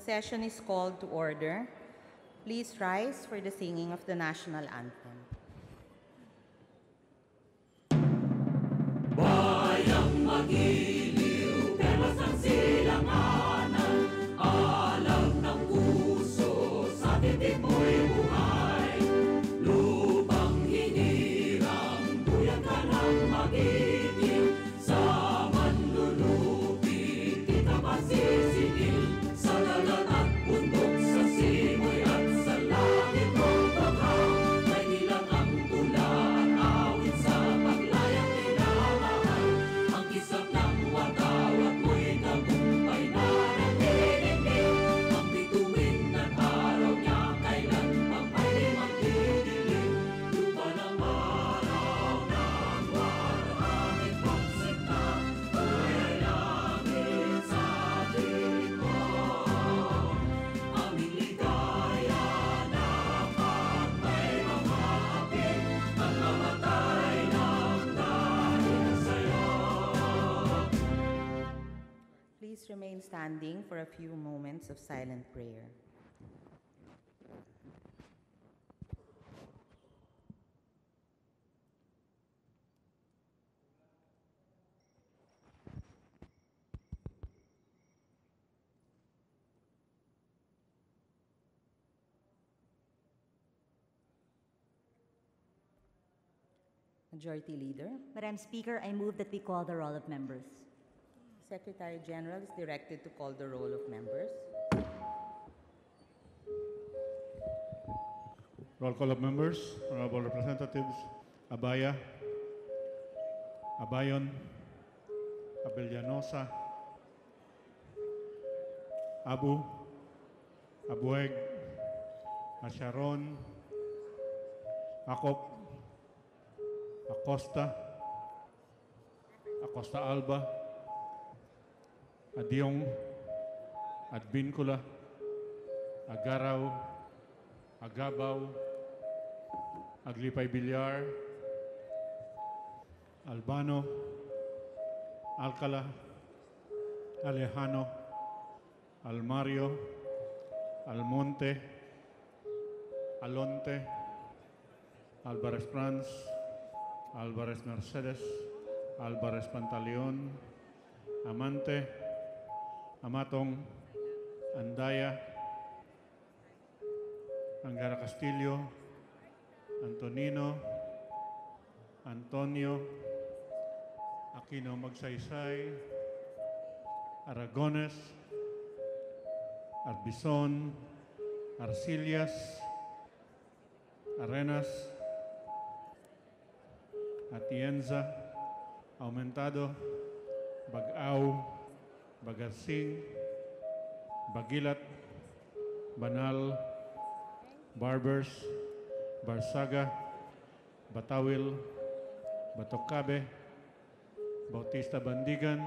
The session is called to order. Please rise for the singing of the national anthem. Standing for a few moments of silent prayer. Majority Leader, Madam Speaker, I move that we call the roll of members. Secretary General is directed to call the roll of members. Roll call of members, honorable representatives, Abaya, Abayon, Abellanosa, Abu, Abueg, Acharon, Acop, Acosta, Acosta Alba, a Dion, a Advíncula, a Garau, a Billar, Albano, Alcala. Alejano, Almario, Almonte, Alonte, Álvarez Franz, Álvarez Mercedes, Álvarez Pantaleón, Amante, Amatong, Andaya, Angara Castillo, Antonino, Antonio, Aquino Magsaysay, Aragones, Arbizon, Arcillas, Arenas, Atienza, Aumentado, Bagaw, Bagarsing, Bagilat, Banal, Barbers, Barsaga, Batawil, Batocabe, Bautista Bandigan,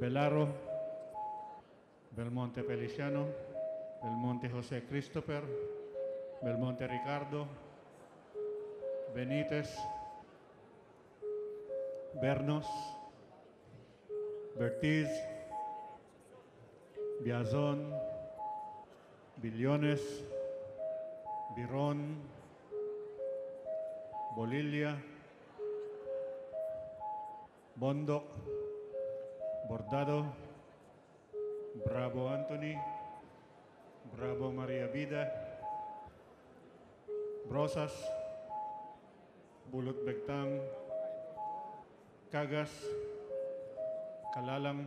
Belaro, Belmonte Feliciano, Belmonte Jose Christopher, Belmonte Ricardo, Benitez, Bernos, Bertiz, Biazón, Billones, Birón, Bolilia, Bondo, Bordado, Bravo Anthony, Bravo María Vida, Brosas, Bulut Bectam, Cagas, Kalalang,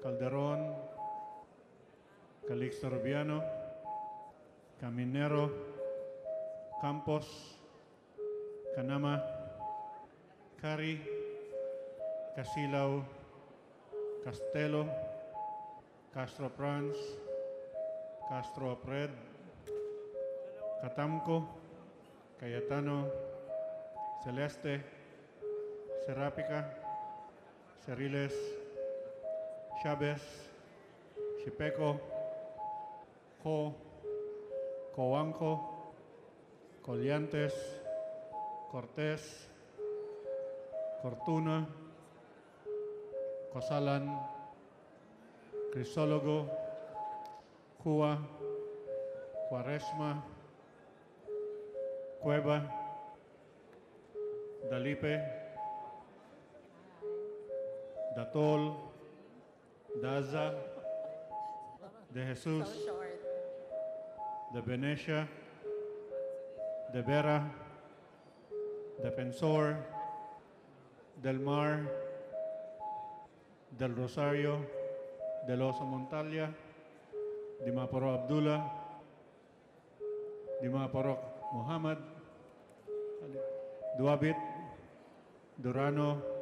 Calderon, Calixto Rubiano, Caminero, Campos, Canama, Cari, Casilaw, Castelo, Castro Franz, Castro Apred, Catamco, Cayetano, Celeste, Serapica, Cerriles, Chávez, Chipeco, Co, Coanco, Coliantes, Cortés, Cortuna, Cosalan, Crisólogo, Cuba, Cuaresma, Cueva, Dalipe, Datol, Daza, De Jesus, De Venecia, De Vera, Defensor, Del Mar, Del Rosario, Del Oso Montalia, Dimaporo Abdullah, Dimaporo Muhammad, Duabit, Durano,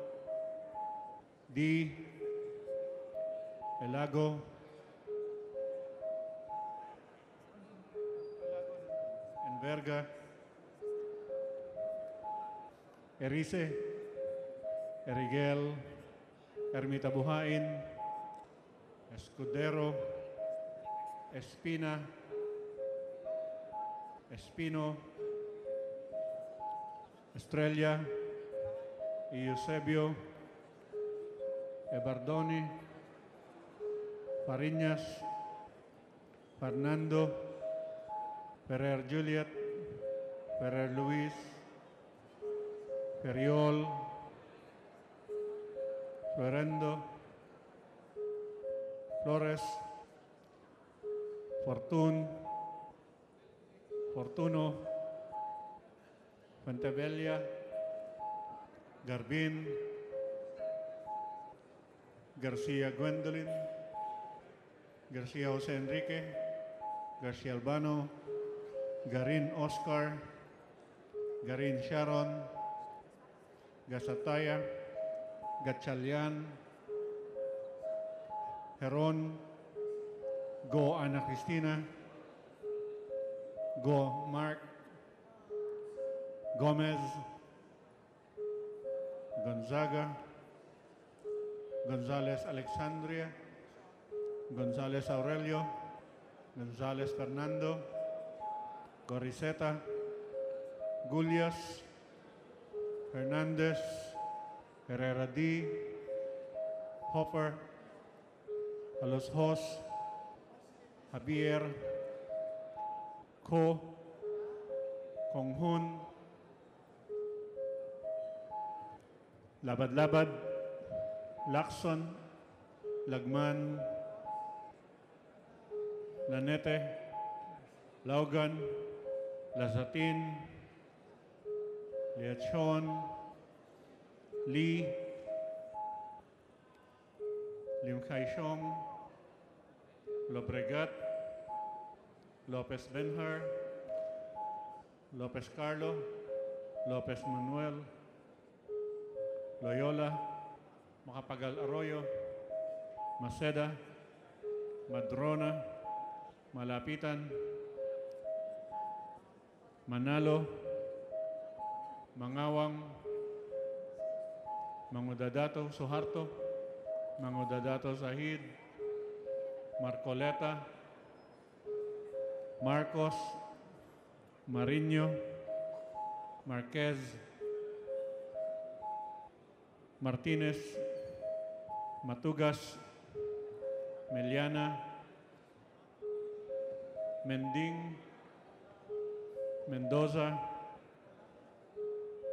D, Elago, Enverga, Erice, Erigel, Ermita Buhain, Escudero, Espina, Espino, Estrella, y Eusebio, Ebardoni, Fariñas, Fernando, Ferrer Juliet, Ferrer Luis, Feriol, Florendo, Flores, Fortun, Fortuno, Fuentebella, Garbin, Garcia Gwendolyn, Garcia Jose Enrique, Garcia Albano, Garin Oscar, Garin Sharon, Gasataya, Gatchalian, Heron, Go Ana Cristina, Go Mark, Gomez, Gonzaga, González Alexandria, González Aurelio, González Fernando, Goriceta, Gulias, Hernández, Herrera D, Hopper, a los Javier, Co, Conjun, Labad Labad, Lacson, Lagman, Lanete, Laugan, Lazatin, Liachon, Lee, Lim Kai Shong, Lobregat, Lopez Benhar, Lopez Carlo, Lopez Manuel, Loyola, Macapagal Arroyo, Maceda, Madrona, Malapitan, Manalo, Mangawang, Mangudadato, Suharto, Mangudadato Sahid, Marcoleta, Marcos, Mariño, Marquez, Martinez, Matugas, Meliana, Mending, Mendoza,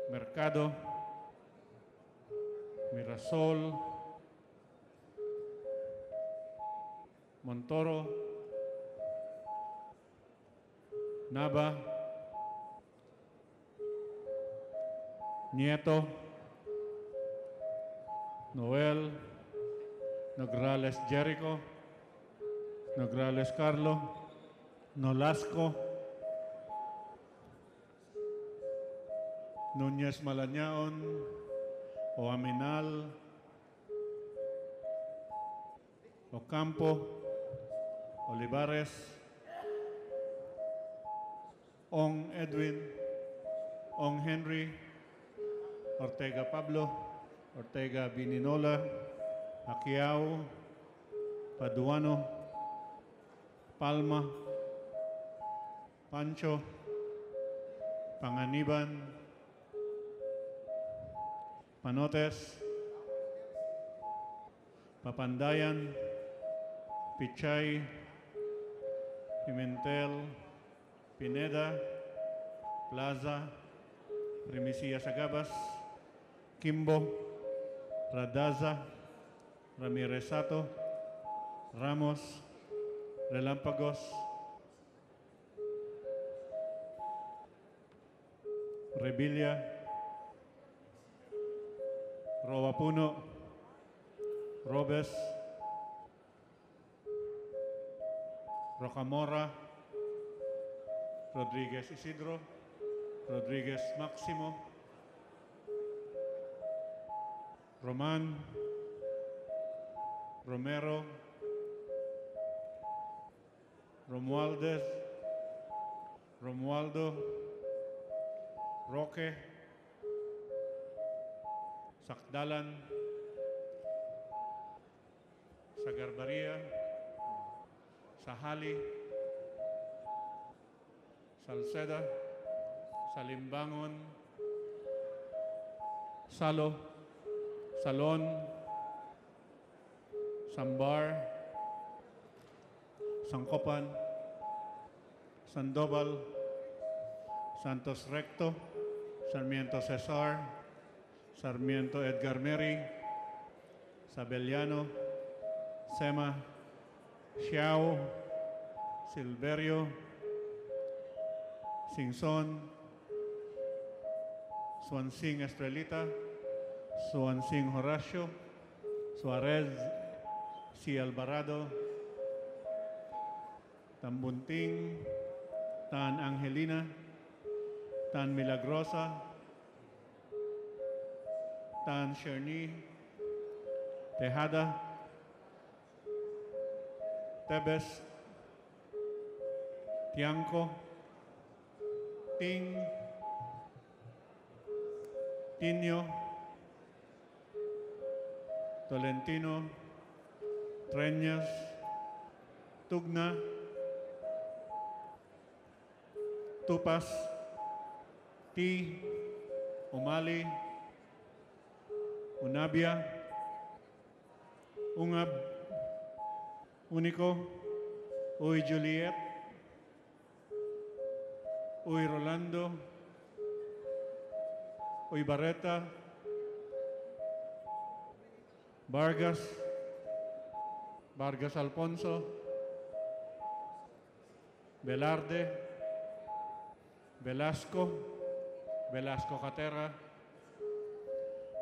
Mercado, Mirasol, Montoro, Nava, Nieto, Noel, Nograles Jericho, Nograles Carlo, Nolasco, Núñez Malañaon, Oaminal, Ocampo, Olivares, Ong Edwin, Ong Henry, Ortega Pablo, Ortega Bininola, Aquiao, Paduano, Palma, Pancho, Panganiban, Panotes, Papandayan, Pichay, Pimentel, Pineda, Plaza, Remisia Sagabas, Kimbo, Radaza, Ramírez Sato, Ramos, Relámpagos, Revilla, Robapuno, Robes, Rocamora, Rodríguez Isidro, Rodríguez Máximo, Román, Romero, Romualdez, Romualdo, Roque, Sakdalan, Sagarbaria, Sahali, Salceda, Salimbangon, Salo, Salon, Sambar, Sangkopan, Sandoval, Santos Recto, Sarmiento Cesar, Sarmiento Edgar Meri, Sabeliano, Sema, Xiao, Silverio, Singson, Swansing Estrelita, Swansing Horacio, Suarez, C. Alvarado, Tambunting, Tan Angelina, Tan Milagrosa, Tan Sherni, Tejada, Tebes, Tiangco, Ting, Tinio, Tolentino, Treñas, Tugna, Tupas, T, Umali, Unabia, Ungab, Unico, Uy Juliet, Uy Rolando, Uy Barreta, Vargas, Vargas Alfonso, Velarde, Velasco, Velasco Catera,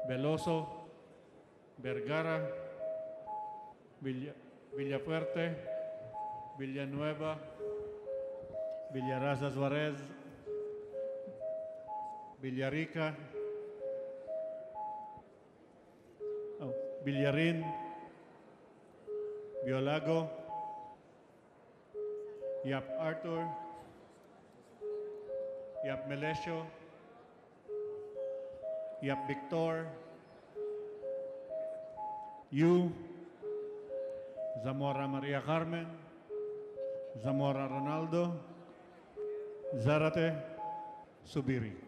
Veloso, Vergara, Villa, Villafuerte, Villanueva, Villaraza Suarez, Villarica, oh, Villarin, Biolago, Yap Arthur, Yap Melesio, Yap Victor, Yu, Zamora Maria Carmen, Zamora Ronaldo, Zarate, Subiri.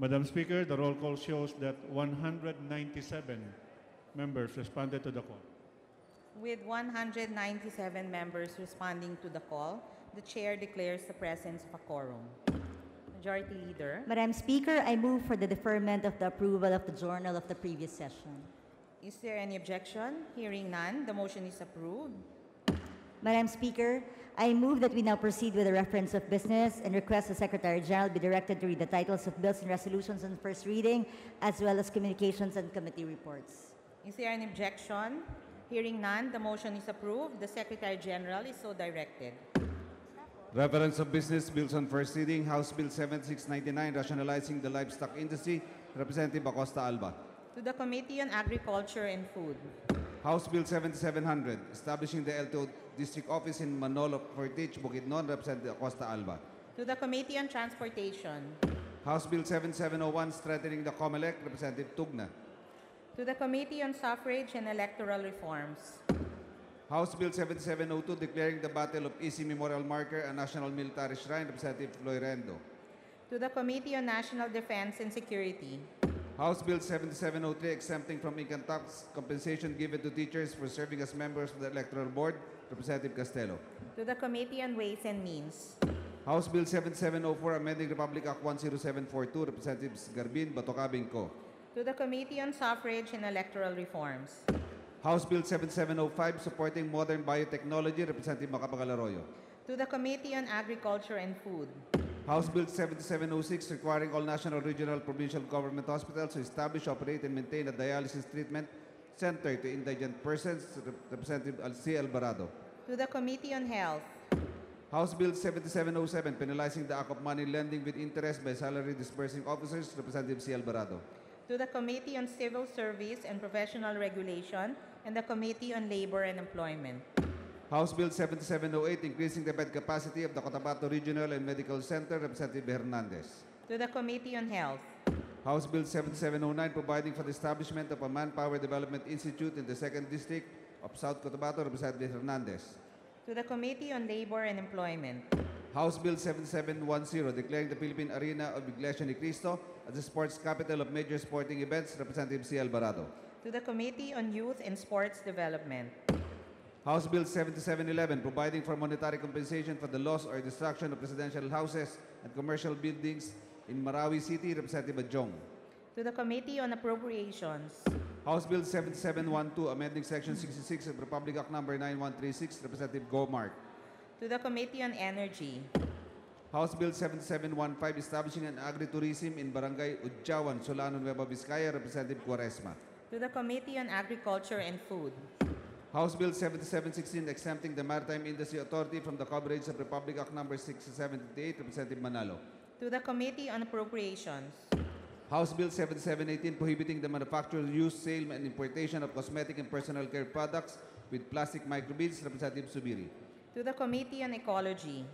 Madam Speaker, the roll call shows that 197 members responded to the call. With 197 members responding to the call, the chair declares the presence of a quorum. Majority Leader, Madam Speaker, I move for the deferment of the approval of the journal of the previous session. is there any objection? Hearing none, the motion is approved. Madam Speaker, I move that we now proceed with the reference of business and request the Secretary General be directed to read the titles of bills and resolutions on first reading, as well as communications and committee reports. Is there an objection? Hearing none, the motion is approved. The Secretary General is so directed. Reference of business bills on first reading, House Bill 7699, rationalizing the livestock industry, Representative Acosta Alba. To the Committee on Agriculture and Food. House Bill 7700, establishing the LTO district office in Manolo, Fortich, Bukidnon, Representative Acosta Alba. To the Committee on Transportation. House Bill 7701, strengthening the COMELEC, Representative Tugna. To the Committee on Suffrage and Electoral Reforms. House Bill 7702, declaring the Battle of Easy Memorial Marker a national military shrine, Representative Florendo. To the Committee on National Defense and Security. House Bill 7703, exempting from income tax compensation given to teachers for serving as members of the Electoral Board, Representative Castelo. To the Committee on Ways and Means. House Bill 7704, amending Republic Act 10742, Representatives Garbin, Batocabing Co. To the Committee on Suffrage and Electoral Reforms. House Bill 7705, supporting modern biotechnology, Representative Macapagal Arroyo. To the Committee on Agriculture and Food. House Bill 7706, requiring all national, regional, provincial government hospitals to establish, operate, and maintain a dialysis treatment center to indigent persons, Rep- Representative Alci Alvarado. To the Committee on Health. House Bill 7707, penalizing the act of money lending with interest by salary disbursing officers, Representative Sy Alvarado. To the Committee on Civil Service and Professional Regulation and the Committee on Labor and Employment. House Bill 7708, increasing the bed capacity of the Cotabato Regional and Medical Center, Representative Hernandez. To the Committee on Health. House Bill 7709, providing for the establishment of a Manpower Development Institute in the 2nd District of South Cotabato, Representative Hernandez. To the Committee on Labor and Employment. House Bill 7710, declaring the Philippine Arena of Iglesia Ni Cristo as the sports capital of major sporting events, Representative Sy Alvarado. To the Committee on Youth and Sports Development. House Bill 7711, providing for monetary compensation for the loss or destruction of residential houses and commercial buildings in Marawi City, Representative Adiong. To the Committee on Appropriations. House Bill 7712, amending Section 66 of Republic Act Number 9136, Representative Gomark. To the Committee on Energy. House Bill 7715, establishing an agritourism in Barangay Udjawan, Solano, Nueva Vizcaya, Representative Cuaresma. To the Committee on Agriculture and Food. House Bill 7716, exempting the Maritime Industry Authority from the coverage of Republic Act Number 6758, Representative Manalo. To the Committee on Appropriations. House Bill 7718 prohibiting the manufacture, use, sale, and importation of cosmetic and personal care products with plastic microbeads, Representative Zubiri. To the Committee on Ecology.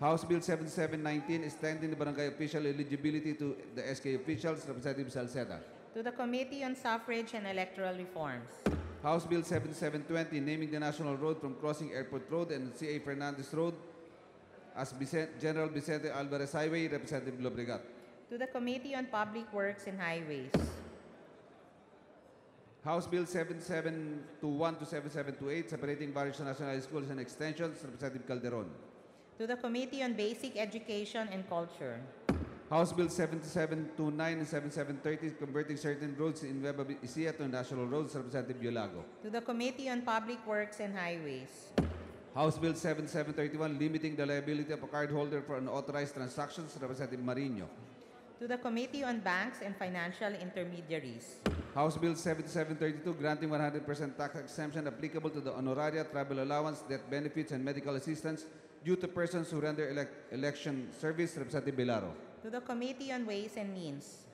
House Bill 7719 extending the barangay official eligibility to the SK officials, Representative Salceda. To the Committee on Suffrage and Electoral Reforms. House Bill 7720 naming the national road from Crossing Airport Road and C.A. Fernandez Road as Vicen- General Vicente Alvarez Highway, Representative Lobregat. To the Committee on Public Works and Highways. House Bill 7721 to 7728 separating various national schools and extensions, Representative Calderon. To the Committee on Basic Education and Culture. House Bill 7729 and 7730 converting certain roads in Nueva Ecija to national roads, Representative Violago. To the Committee on Public Works and Highways. House Bill 7731 limiting the liability of a cardholder for unauthorized transactions, Representative Marino. To the Committee on Banks and Financial Intermediaries. House Bill 7732 granting 100% tax exemption applicable to the honoraria, travel allowance, death benefits, and medical assistance due to persons who render elec- election service, Representative Belaro. To the Committee on Ways and Means.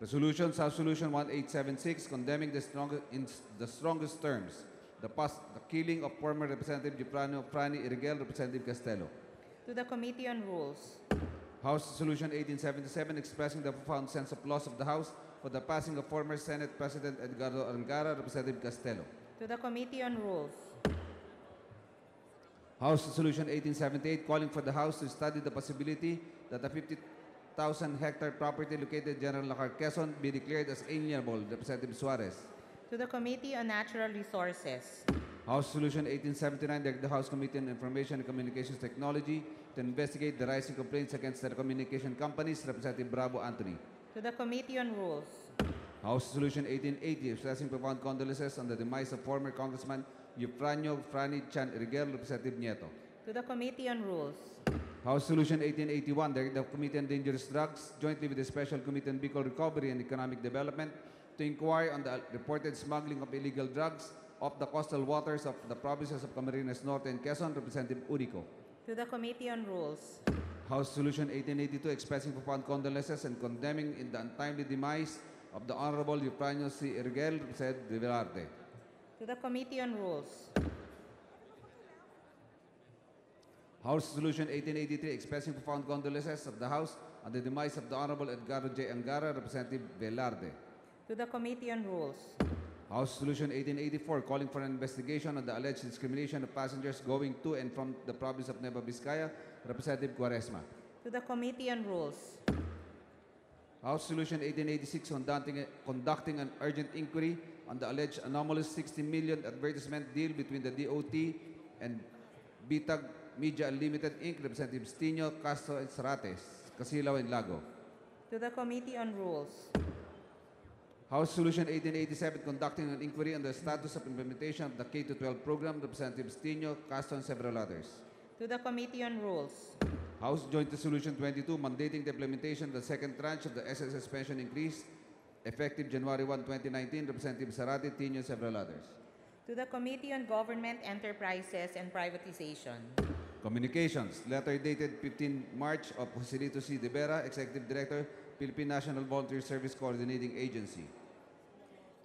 Resolution, House Solution 1876, condemning the strongest, in the strongest terms the, past, the killing of former Representative Gifrano Frani Eriguel, Representative Castelo. To the Committee on Rules. House Resolution 1877, expressing the profound sense of loss of the House for the passing of former Senate President Edgardo Angara, Representative Castelo. To the Committee on Rules. House Resolution 1878, calling for the House to study the possibility that a 50,000 hectare property located in General Lacar, Quezon be declared as alienable, Representative Suarez. To the Committee on Natural Resources. House Resolution 1879, direct the House Committee on Information and Communications Technology to investigate the rising complaints against the communication companies, Representative Bravo Anthony. To the Committee on Rules. House Resolution 1880, expressing profound condolences on the demise of former Congressman Eufranio Frani Chan Eriguel, Representative Nieto. To the Committee on Rules. House Resolution 1881, direct the Committee on Dangerous Drugs, jointly with the Special Committee on Vehicle Recovery and Economic Development, to inquire on the reported smuggling of illegal drugs off the coastal waters of the provinces of Camarines Norte and Quezon, Representative Unico. To the Committee on Rules. House Resolution 1882, expressing profound condolences and condemning in the untimely demise of the Honorable Eufranio C. Irgel, said de Velarte. To the Committee on Rules. House Resolution 1883 expressing profound condolences of the House on the demise of the Honorable Edgardo J. Angara, Representative Velarde. To the Committee on Rules. House Resolution 1884 calling for an investigation on the alleged discrimination of passengers going to and from the province of Nueva Vizcaya, Representative Cuaresma. To the Committee on Rules. House Resolution 1886 conducting, conducting an urgent inquiry on the alleged anomalous 60 million advertisement deal between the DOT and Bitag Media Unlimited Inc., Representatives Tinio, Castro, and Sarates, Casilao, and Lago. To the Committee on Rules. House Resolution 1887 conducting an inquiry on the status of implementation of the K-12 program, Representatives Tinio, Castro, and several others. To the Committee on Rules. House Joint Resolution 22 mandating the implementation of the second tranche of the SSS pension increase effective January 1, 2019, Representative Zarate, Tinio, and several others. To the Committee on Government Enterprises and Privatization. Communications, letter dated 15 March of Joselito C. De Vera, Executive Director, Philippine National Volunteer Service Coordinating Agency.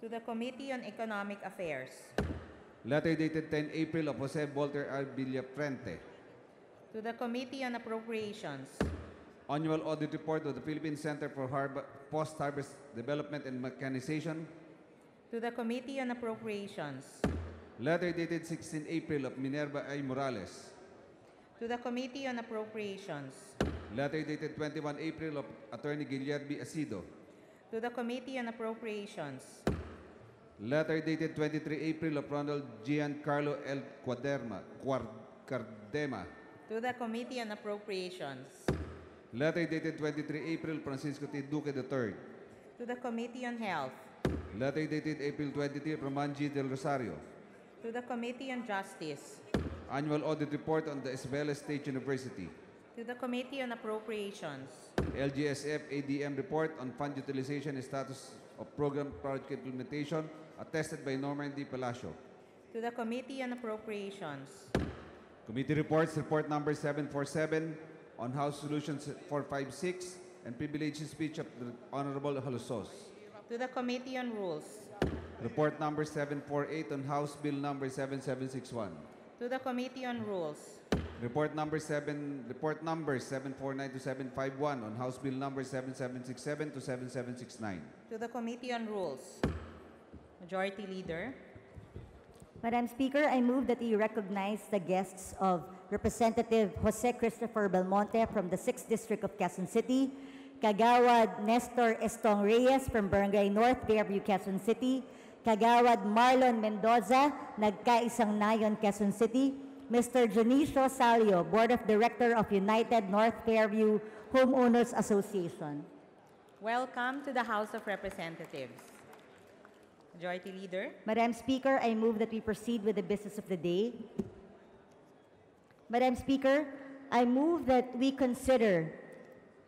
To the Committee on Economic Affairs. Letter dated 10 April of Jose Walter R. Villafrente. To the Committee on Appropriations. Annual Audit Report of the Philippine Center for Post-Harvest Development and Mechanization. To the Committee on Appropriations. Letter dated 16 April of Minerva A. Morales. To the Committee on Appropriations. Letter dated 21 April of Attorney Guillermo Asido. To the Committee on Appropriations. Letter dated 23 April of Ronald Giancarlo L. Quaderma, Quar- Cardema. To the Committee on Appropriations. Letter dated 23 April Francisco T. Duque III. To the Committee on Health. Letter dated April 23 from Manji del Rosario. To the Committee on Justice. Annual Audit Report on the Isabela State University. To the Committee on Appropriations. LGSF ADM Report on Fund Utilization and Status of Program Project Implementation attested by Normandy D. Palacio. To the Committee on Appropriations. Committee reports, report number 747 on House Solutions 456 and privileged speech of the Honorable Jalosjos. To the Committee on Rules. Report number 748 on House Bill number 7761. To the Committee on Rules. Report number 7 report number 749 to 751 on House Bill number 7767 to 7769. To the Committee on Rules. Majority Leader. Madam Speaker, I move that we recognize the guests of Representative Jose Christopher Belmonte from the 6th District of Quezon City, Kagawad Nestor Estong Reyes from Barangay North, Fairview, Quezon City, Kagawad Marlon Mendoza, Nagkaisang Nayon, Quezon City, Mr. Janicio Salio, Board of Director of United North Fairview Homeowners Association. Welcome to the House of Representatives. Majority Leader. Madam Speaker, I move that we proceed with the business of the day. Madam Speaker, I move that we consider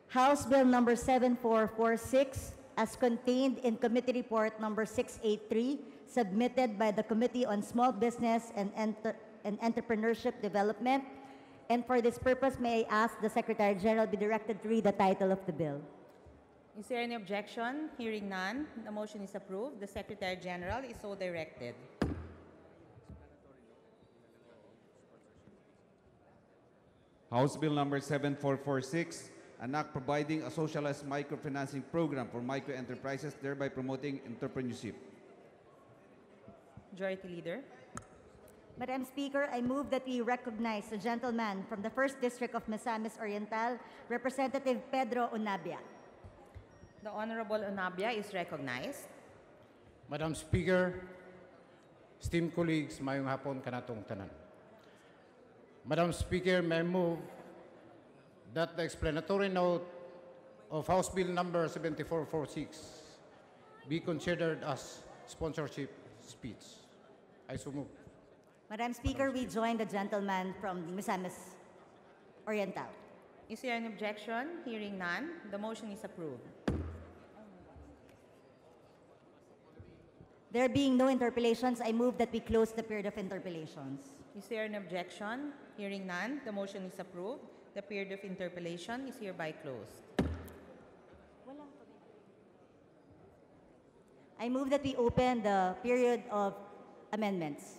House Bill number 7446 as contained in Committee Report number 683 submitted by the Committee on Small Business and, Enter- and Entrepreneurship Development. And for this purpose, may I ask the Secretary General be directed to read the title of the bill? Is there any objection? Hearing none, the motion is approved. The Secretary General is so directed. House Bill number 7446, an act providing a socialized microfinancing program for microenterprises, thereby promoting entrepreneurship. Majority Leader. Madam Speaker, I move that we recognize the gentleman from the 1st District of Misamis Oriental, Representative Pedro Unabia. The Honorable Unabia is recognized. Madam Speaker, esteemed colleagues, mayong hapon kanatong tanan. Madam Speaker, may I move that the explanatory note of House Bill number 7446 be considered as sponsorship speech. I so move. Madam Speaker, we join the gentleman from Misamis Oriental. Is there an objection? Hearing none, the motion is approved. There being no interpellations, I move that we close the period of interpellations. Is there an objection? Hearing none, the motion is approved. The period of interpellation is hereby closed. I move that we open the period of amendments.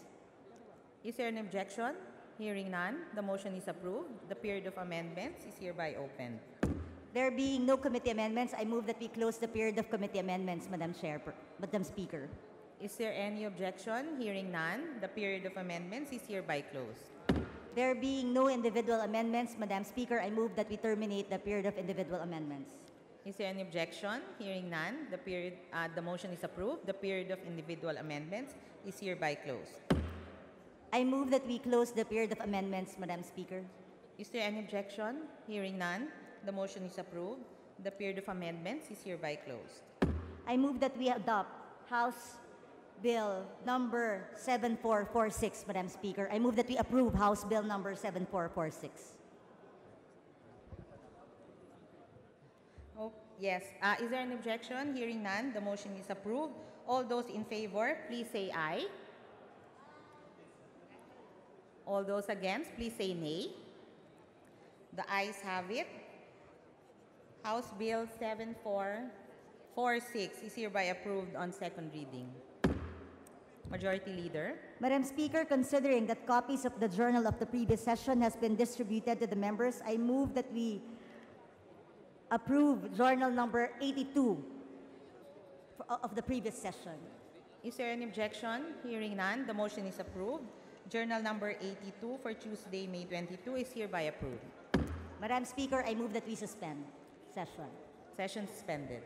Is there an objection? Hearing none, the motion is approved. The period of amendments is hereby opened. There being no committee amendments, I move that we close the period of committee amendments, Madam Chair, Madam Speaker. Is there any objection? Hearing none, the period of amendments is hereby closed. There being no individual amendments, Madam Speaker, I move that we terminate the period of individual amendments. Is there any objection? Hearing none, the period, uh, the motion is approved. The period of individual amendments is hereby closed. I move that we close the period of amendments, Madam Speaker. Is there any objection? Hearing none, the motion is approved. The period of amendments is hereby closed. I move that we adopt House Bill number 7446, Madam Speaker. I move that we approve House Bill number 7446. Oh, yes. Uh, is there an objection? Hearing none, the motion is approved. All those in favor, please say aye. All those against, please say nay. The ayes have it. House Bill 7446 is hereby approved on second reading. Majority Leader. Madam Speaker, considering that copies of the journal of the previous session has been distributed to the members, I move that we approve journal number 82 for- uh, of the previous session. Is there any objection? Hearing none, the motion is approved. Journal number 82 for Tuesday, May 22 is hereby approved. Madam Speaker, I move that we suspend session. Session suspended.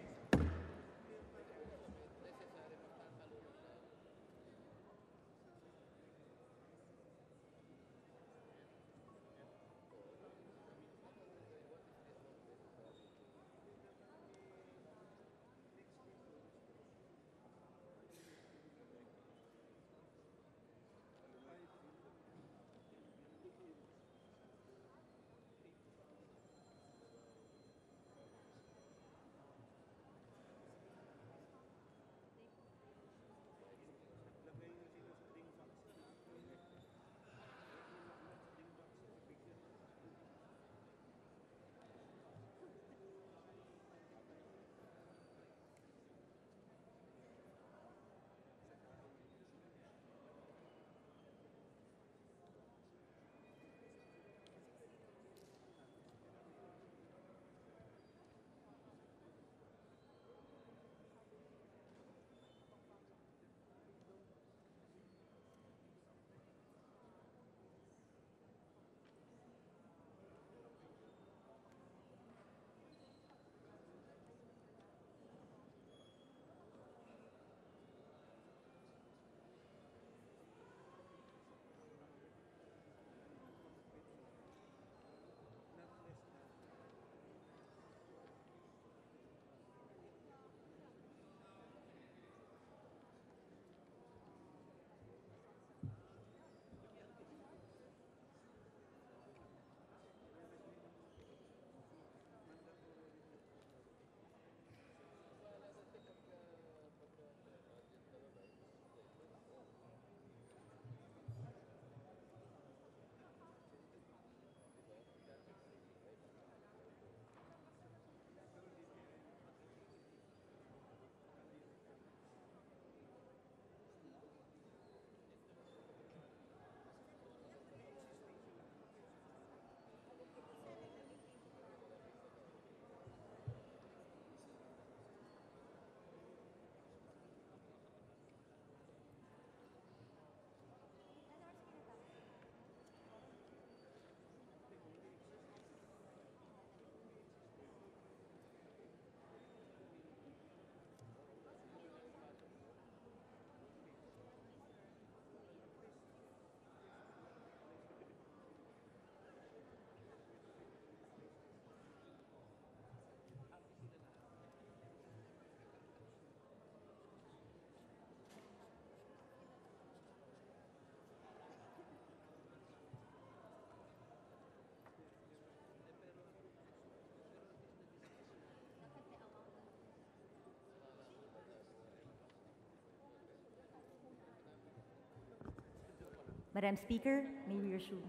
Madam Speaker, may we resume?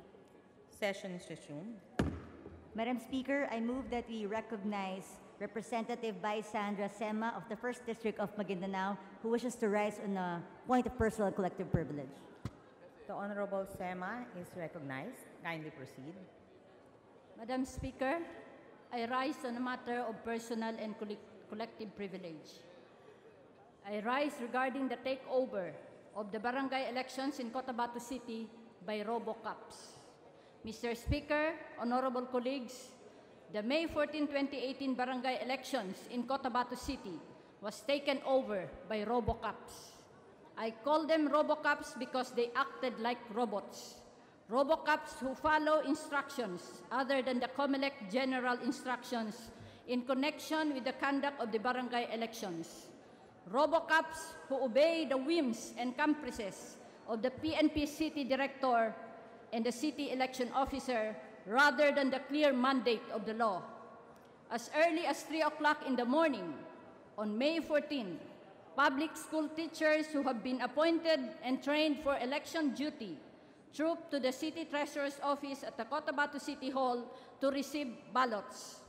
Session is resumed. Madam Speaker, I move that we recognize Representative Bai Sandra Sema of the 1st District of Maguindanao, who wishes to rise on a point of personal and collective privilege. The Honorable Sema is recognized. Kindly proceed. Madam Speaker, I rise on a matter of personal and collective privilege. I rise regarding the takeover of the barangay elections in Cotabato City by RoboCops. Mr. Speaker, honorable colleagues, the May 14, 2018 barangay elections in Cotabato City was taken over by RoboCops. I call them RoboCops because they acted like robots. RoboCops who follow instructions other than the COMELEC general instructions in connection with the conduct of the barangay elections. RoboCops who obey the whims and caprices of the PNP city director and the city election officer rather than the clear mandate of the law. As early as 3 o'clock in the morning on May 14, public school teachers who have been appointed and trained for election duty trooped to the city treasurer's office at the Cotabato City Hall to receive ballots,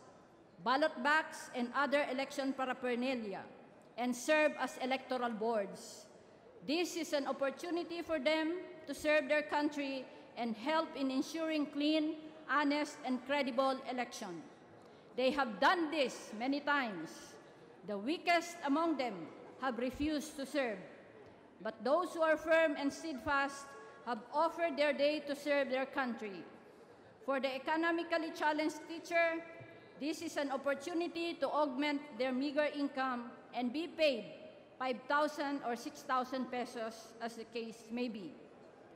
ballot bags, and other election paraphernalia, and serve as electoral boards. This is an opportunity for them to serve their country and help in ensuring clean, honest, and credible election. They have done this many times. The weakest among them have refused to serve, but those who are firm and steadfast have offered their day to serve their country. For the economically challenged teacher, this is an opportunity to augment their meager income and be paid 5,000 or 6,000 pesos, as the case may be,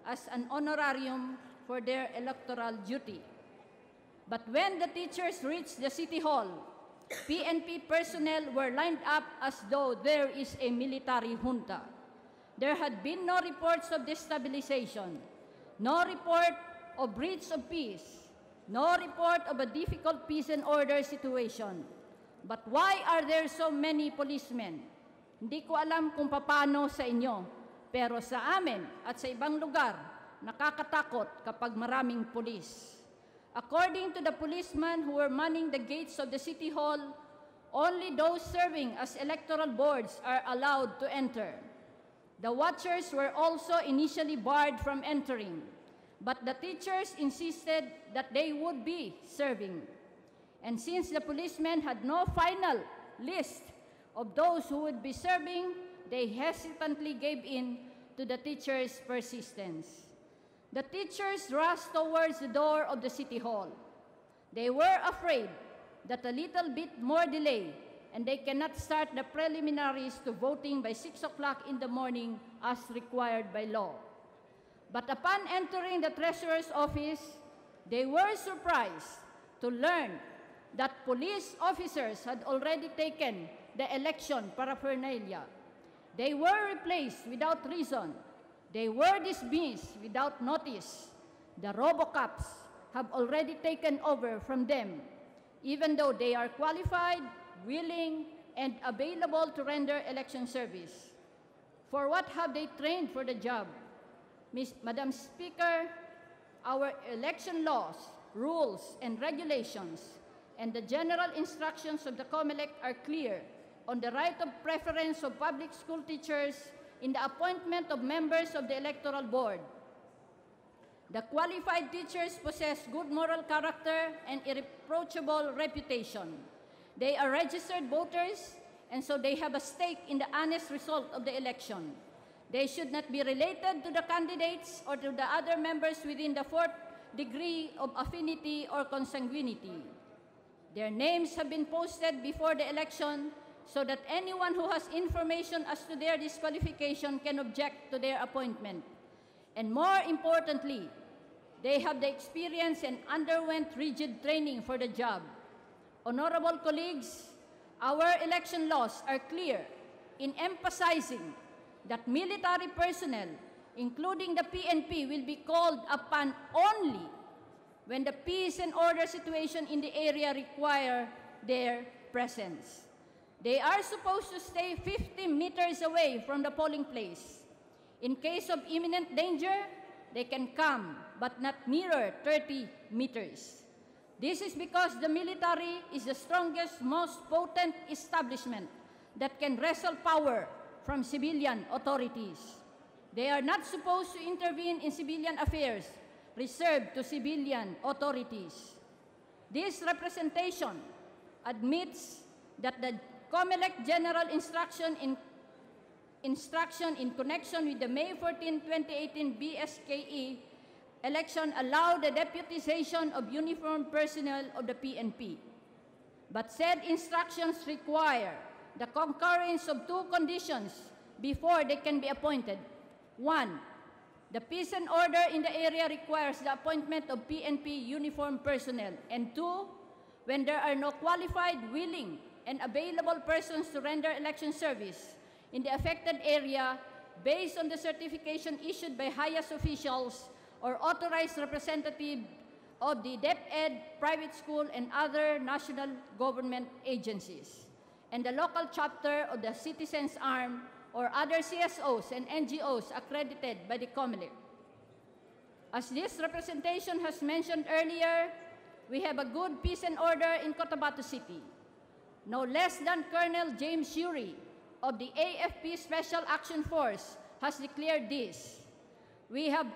as an honorarium for their electoral duty. But when the teachers reached the city hall, PNP personnel were lined up as though there is a military junta. There had been no reports of destabilization, no report of breach of peace, no report of a difficult peace and order situation. But why are there so many policemen? Hindi ko alam kung paano sa inyo, pero sa amin at sa ibang lugar, nakakatakot kapag maraming pulis. According to the policemen who were manning the gates of the city hall, only those serving as electoral boards are allowed to enter. The watchers were also initially barred from entering, but the teachers insisted that they would be serving. And since the policemen had no final list of those who would be serving, they hesitantly gave in to the teachers' persistence. The teachers rushed towards the door of the city hall. They were afraid that a little bit more delay and they cannot start the preliminaries to voting by 6 o'clock in the morning as required by law. But upon entering the treasurer's office, they were surprised to learn that police officers had already taken the election paraphernalia. They were replaced without reason. They were dismissed without notice. The Robocops have already taken over from them, even though they are qualified, willing, and available to render election service. For what have they trained for the job? Miss, Madam Speaker, our election laws, rules, and regulations, and the general instructions of the COMELEC are clear on the right of preference of public school teachers in the appointment of members of the Electoral Board. The qualified teachers possess good moral character and irreproachable reputation. They are registered voters, and so they have a stake in the honest result of the election. They should not be related to the candidates or to the other members within the fourth degree of affinity or consanguinity. Their names have been posted before the election so that anyone who has information as to their disqualification can object to their appointment. And more importantly, they have the experience and underwent rigid training for the job. Honorable colleagues, our election laws are clear in emphasizing that military personnel, including the PNP, will be called upon only when the peace and order situation in the area require their presence. They are supposed to stay 50 meters away from the polling place. In case of imminent danger, they can come, but not nearer 30 meters. This is because the military is the strongest, most potent establishment that can wrestle power from civilian authorities. They are not supposed to intervene in civilian affairs reserved to civilian authorities. This representation admits that the COMELEC General Instruction in instruction in connection with the May 14, 2018 BSKE election allowed the deputization of uniformed personnel of the PNP. But said instructions require the concurrence of two conditions before they can be appointed. One, the peace and order in the area requires the appointment of PNP uniformed personnel. And two, when there are no qualified, willing, and available persons to render election service in the affected area based on the certification issued by highest officials or authorized representative of the DepEd, private school, and other national government agencies, and the local chapter of the Citizens Arm or other CSOs and NGOs accredited by the COMELEC. As this representation has mentioned earlier, we have a good peace and order in Cotabato City. No less than Colonel James Shuri of the AFP Special Action Force has declared this. We have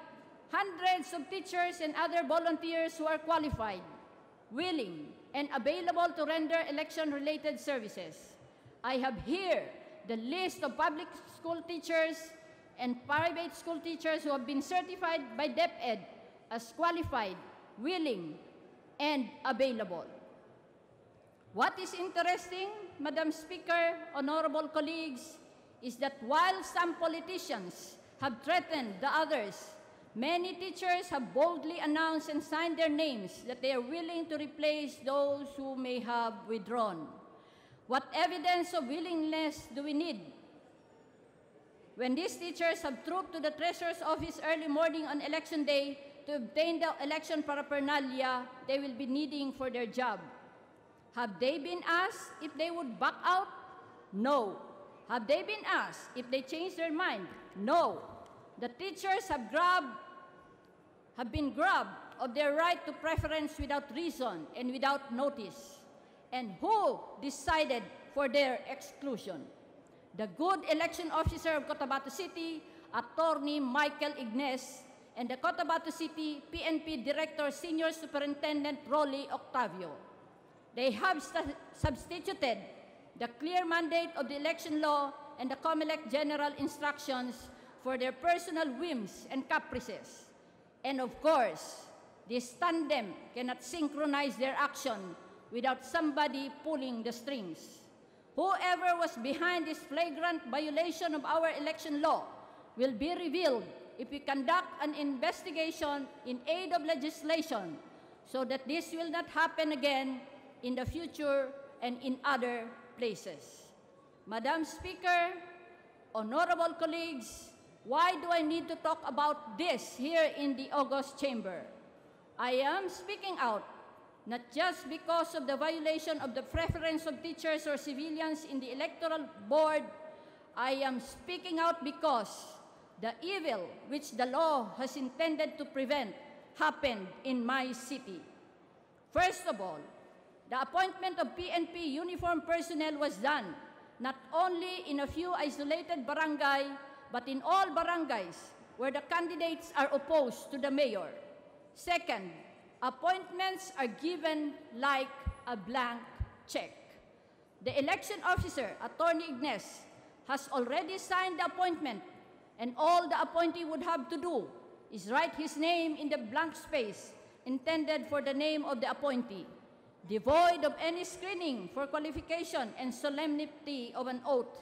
hundreds of teachers and other volunteers who are qualified, willing, and available to render election-related services. I have here the list of public school teachers and private school teachers who have been certified by DepEd as qualified, willing, and available. What is interesting, Madam Speaker, honorable colleagues, is that while some politicians have threatened the others, many teachers have boldly announced and signed their names that they are willing to replace those who may have withdrawn. What evidence of willingness do we need? When these teachers have trooped to the treasurer's office early morning on election day to obtain the election paraphernalia they will be needing for their job. Have they been asked if they would back out? No. Have they been asked if they change their mind? No. The teachers have grabbed have been grabbed of their right to preference without reason and without notice. And who decided for their exclusion? The good election officer of Cotabato City, Attorney Michael Ignes, and the Cotabato City PNP Director Senior Superintendent Rolly Octavio. They have substituted the clear mandate of the election law and the COMELEC general instructions for their personal whims and caprices. And of course, this tandem cannot synchronize their action without somebody pulling the strings. Whoever was behind this flagrant violation of our election law will be revealed if we conduct an investigation in aid of legislation so that this will not happen again in the future and in other places. Madam Speaker, honorable colleagues, why do I need to talk about this here in the August chamber? I am speaking out not just because of the violation of the preference of teachers or civilians in the electoral board, I am speaking out because the evil which the law has intended to prevent happened in my city. First of all, the appointment of PNP uniform personnel was done not only in a few isolated barangay, but in all barangays where the candidates are opposed to the mayor. Second, appointments are given like a blank check. The election officer, Attorney Ignes, has already signed the appointment, and all the appointee would have to do is write his name in the blank space intended for the name of the appointee, devoid of any screening for qualification and solemnity of an oath.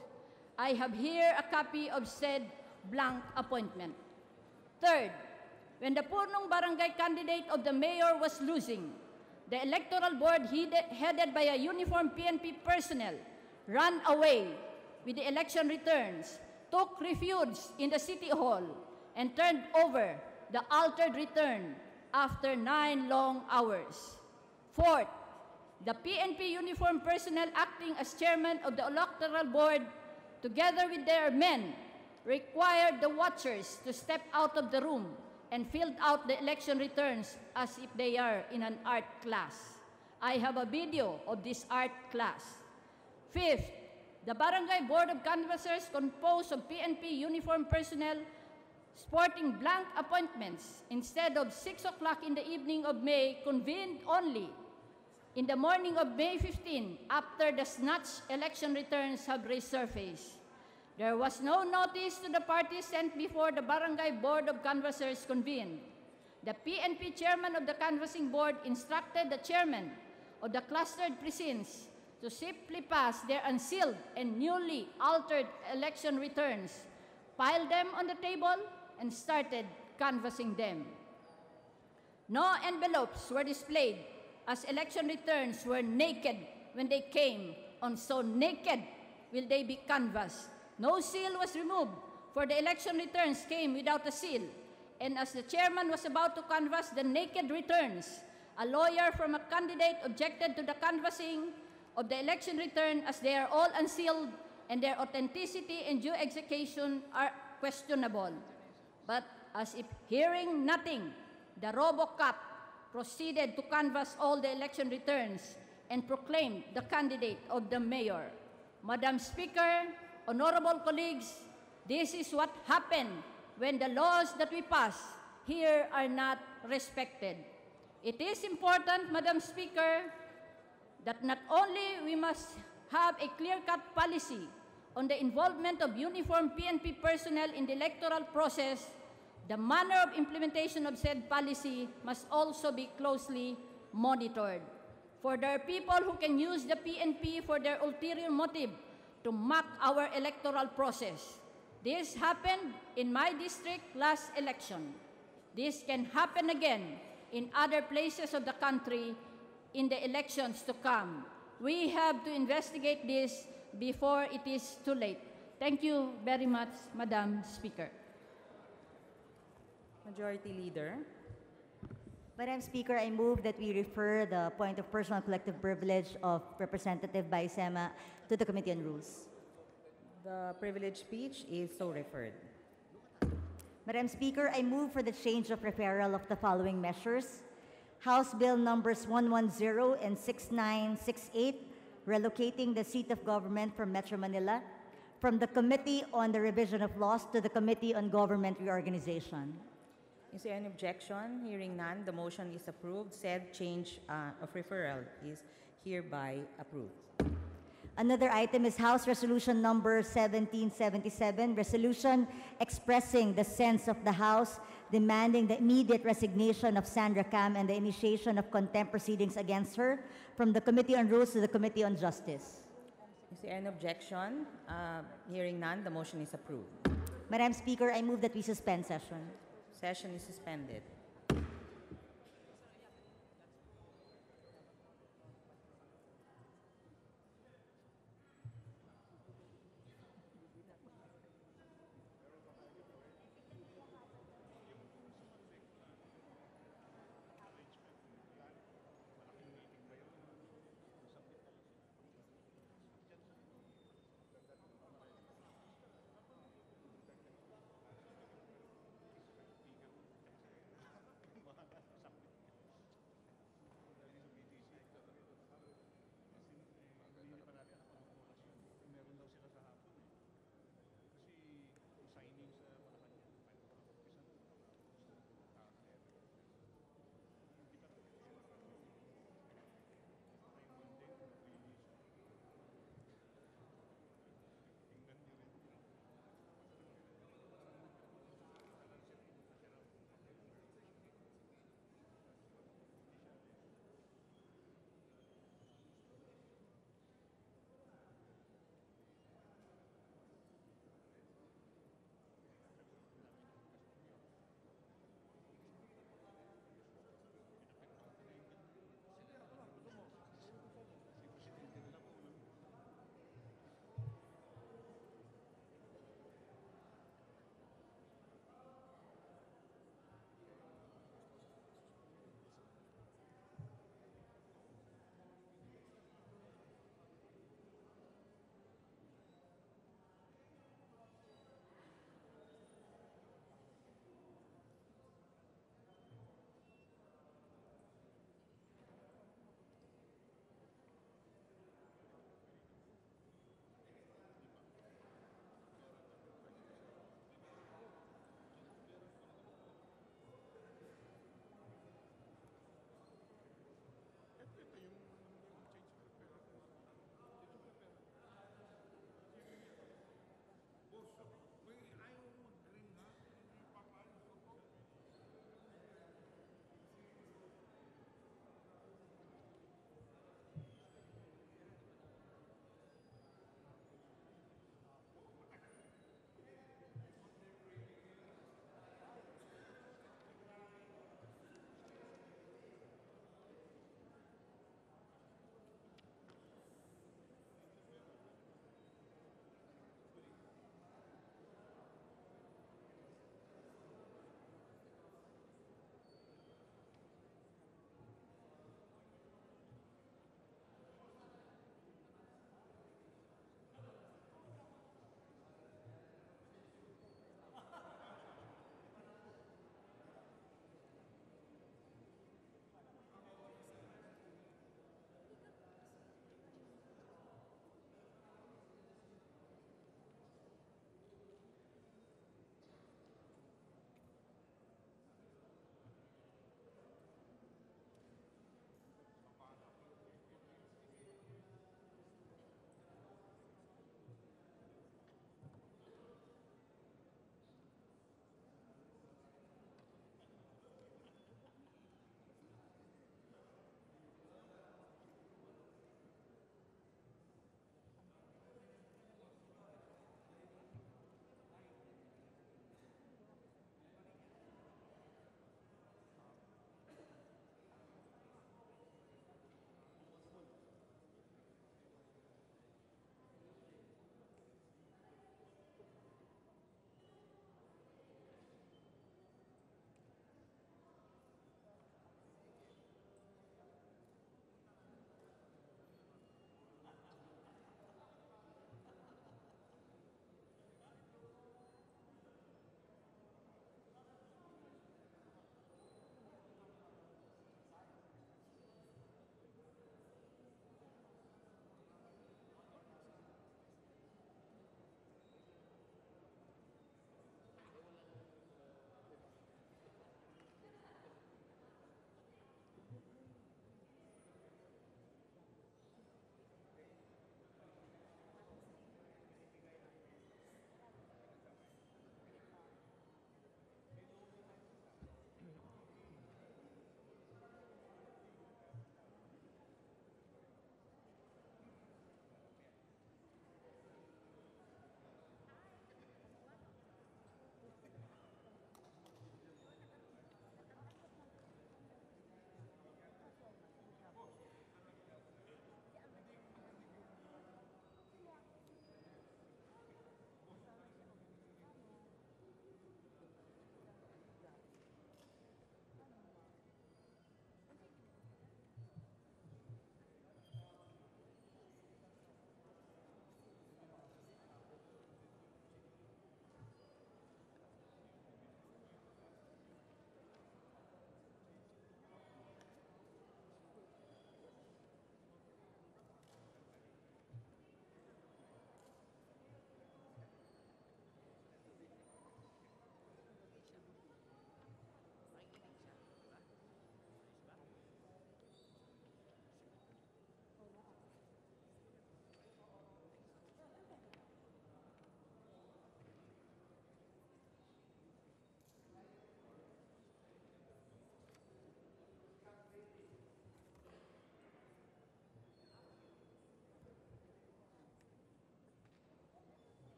I have here a copy of said blank appointment. Third, when the Punong barangay candidate of the mayor was losing, the electoral board headed, headed by a uniformed PNP personnel ran away with the election returns, took refuge in the city hall, and turned over the altered return after nine long hours. Fourth, the PNP uniformed personnel acting as chairman of the electoral board, together with their men, required the watchers to step out of the room and filled out the election returns as if they are in an art class. I have a video of this art class. Fifth, the Barangay Board of Canvassers composed of PNP uniform personnel sporting blank appointments instead of 6 o'clock in the evening of May convened only in the morning of May 15 after the snatch election returns have resurfaced. There was no notice to the parties sent before the Barangay Board of Canvassers convened. The PNP chairman of the canvassing board instructed the chairman of the clustered precincts to simply pass their unsealed and newly altered election returns, pile them on the table, and started canvassing them. No envelopes were displayed as election returns were naked when they came on so naked will they be canvassed. No seal was removed for the election returns came without a seal. And as the chairman was about to canvass the naked returns, a lawyer from a candidate objected to the canvassing of the election return as they are all unsealed and their authenticity and due execution are questionable. But as if hearing nothing, the RoboCop proceeded to canvass all the election returns and proclaimed the candidate of the mayor. Madam Speaker, honorable colleagues, this is what happened when the laws that we pass here are not respected. It is important, Madam Speaker, that not only we must have a clear-cut policy on the involvement of uniformed PNP personnel in the electoral process, the manner of implementation of said policy must also be closely monitored. For there are people who can use the PNP for their ulterior motive to mock our electoral process. This happened in my district last election. This can happen again in other places of the country in the elections to come. We have to investigate this before it is too late. Thank you very much, Madam Speaker. Majority Leader. Madam Speaker, I move that we refer the point of personal collective privilege of Representative Bai Sema to the Committee on Rules. The privileged speech is so referred. Madam Speaker, I move for the change of referral of the following measures. House Bill numbers 110 and 6968, relocating the seat of government from Metro Manila, from the Committee on the Revision of Laws to the Committee on Government Reorganization. Is there any objection? Hearing none, the motion is approved. Said change uh, of referral is hereby approved. Another item is House Resolution Number 1777, resolution expressing the sense of the House demanding the immediate resignation of Sandra Cam and the initiation of contempt proceedings against her from the Committee on Rules to the Committee on Justice. Is there any objection? Uh, hearing none, the motion is approved. Madam Speaker, I move that we suspend session. Session is suspended.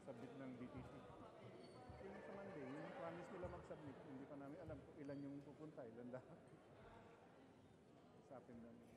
Isasubmit ng DTC. Yung sa Monday, yung promise nila mag-submit, hindi pa namin alam kung ilan yung pupunta, ilan dapat. Isapin namin.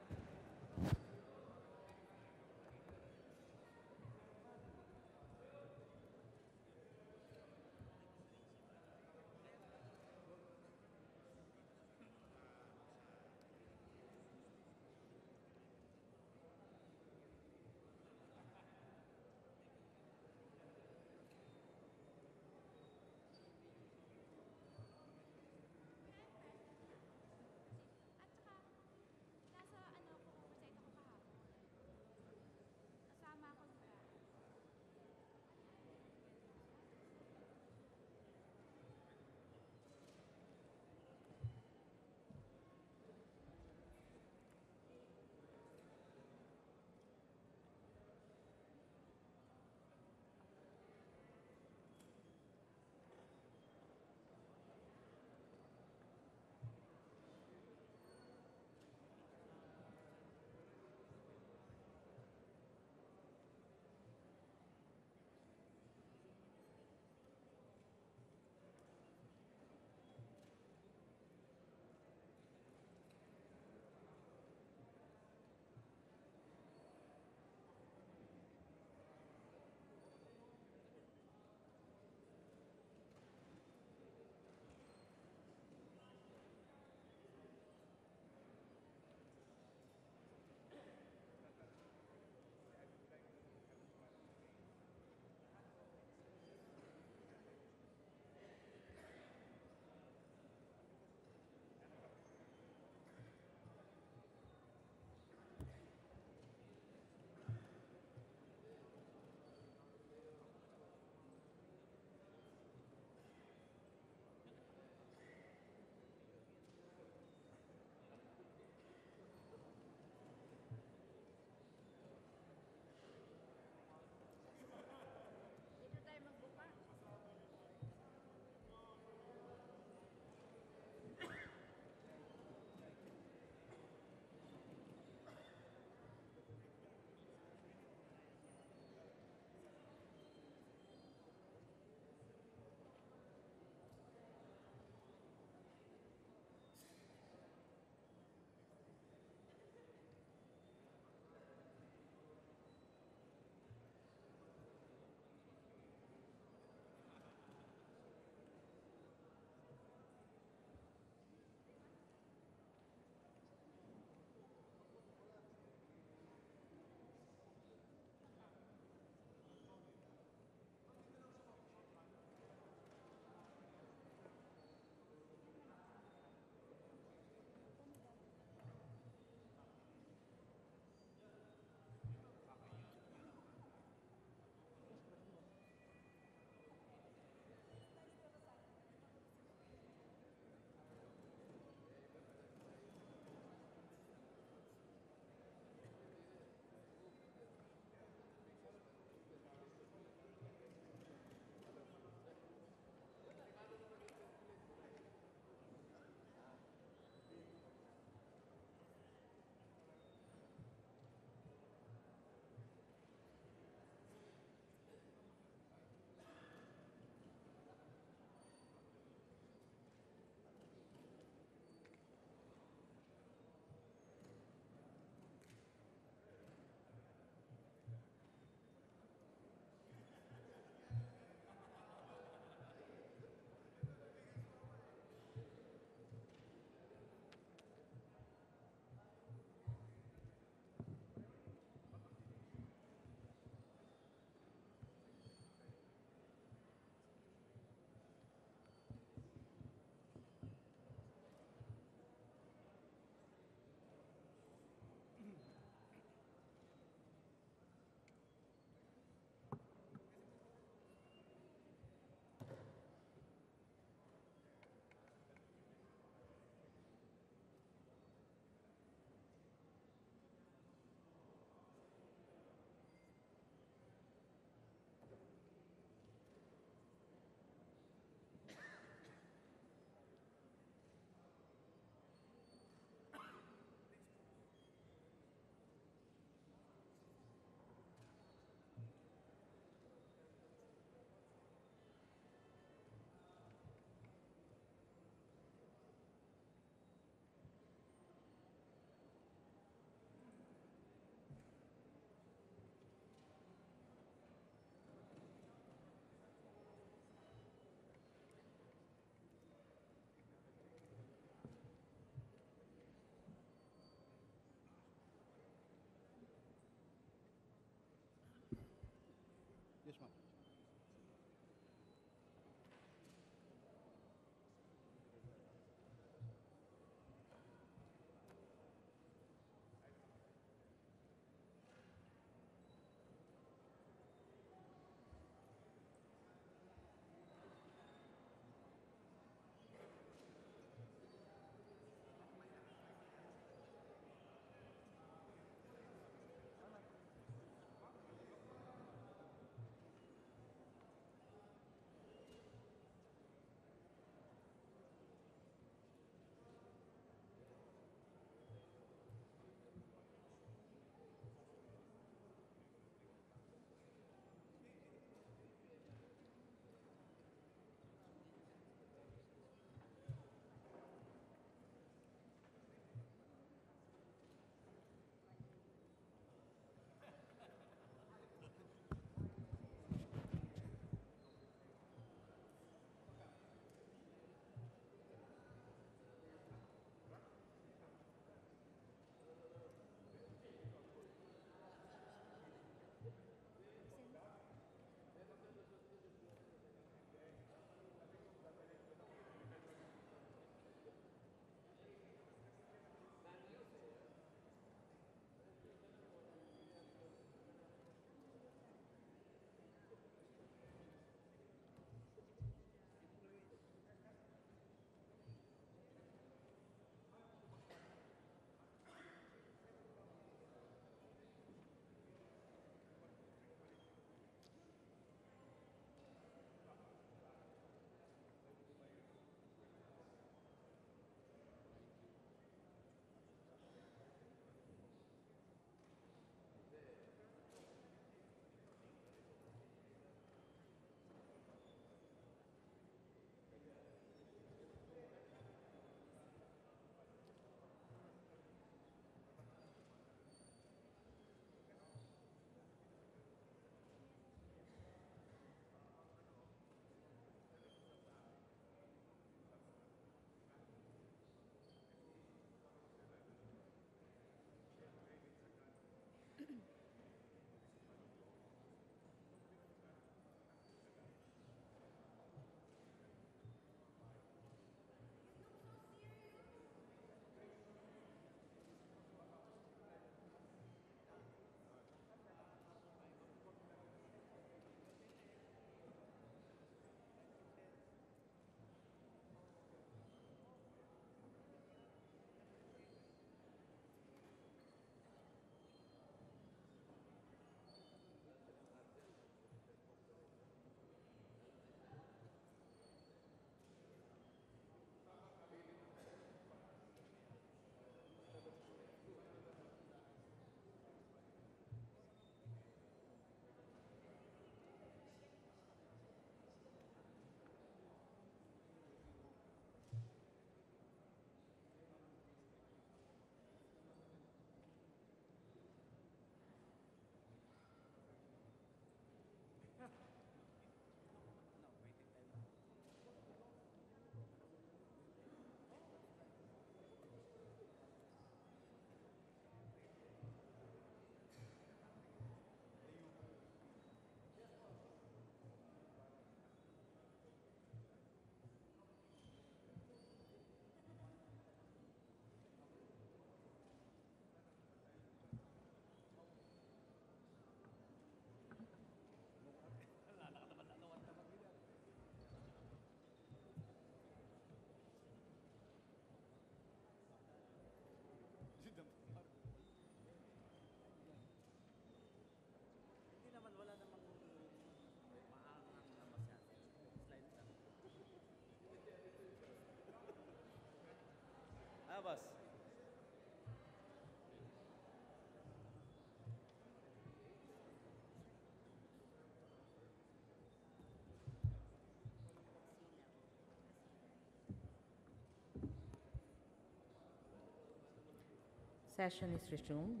Session is resumed.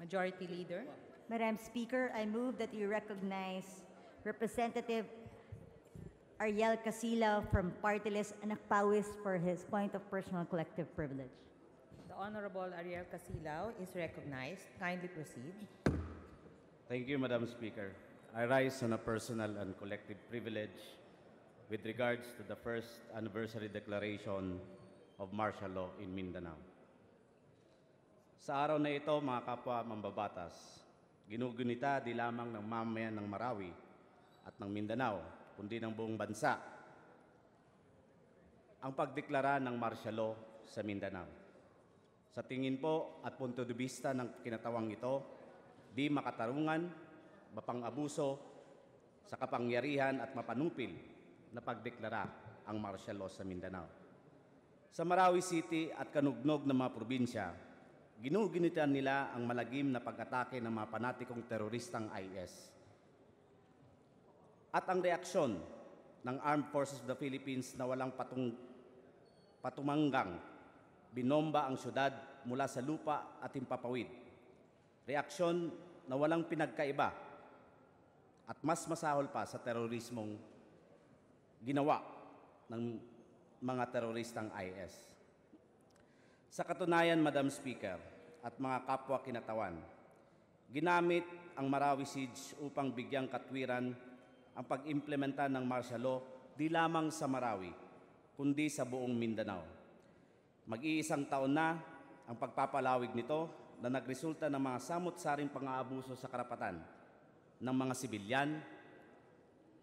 Majority Leader. Madam Speaker, I move that you recognize Representative Ariel Casilao from Party List Anakpawis for his point of personal collective privilege. The Honorable Ariel Casilao is recognized. Kindly proceed. Thank you, Madam Speaker. I rise on a personal and collective privilege with regards to the first anniversary declaration of martial law in Mindanao. Sa araw na ito, mga kapwa mambabatas, ginugunita di lamang ng mamayan ng Marawi at ng Mindanao, kundi ng buong bansa ang pagdeklara ng martial law sa Mindanao. Sa tingin po at punto de vista ng kinatawang ito, di makatarungan, mapang-abuso sa kapangyarihan at mapanupil na pagdeklara ang martial law sa Mindanao. Sa Marawi City at kanugnog ng mga probinsya, ginuginitan nila ang malagim na pag-atake ng mga panatikong teroristang IS. At ang reaksyon ng Armed Forces of the Philippines na walang patung, patumanggang binomba ang syudad mula sa lupa at himpapawid. Reaksyon na walang pinagkaiba at mas masahol pa sa terorismong ginawa ng mga teroristang IS. Sa katunayan, Madam Speaker at mga kapwa kinatawan, ginamit ang Marawi Siege upang bigyang katwiran ang pag-implementa ng martial law di lamang sa Marawi, kundi sa buong Mindanao. Mag-iisang taon na ang pagpapalawig nito na nagresulta ng mga samot-saring pang-aabuso sa karapatan ng mga sibilyan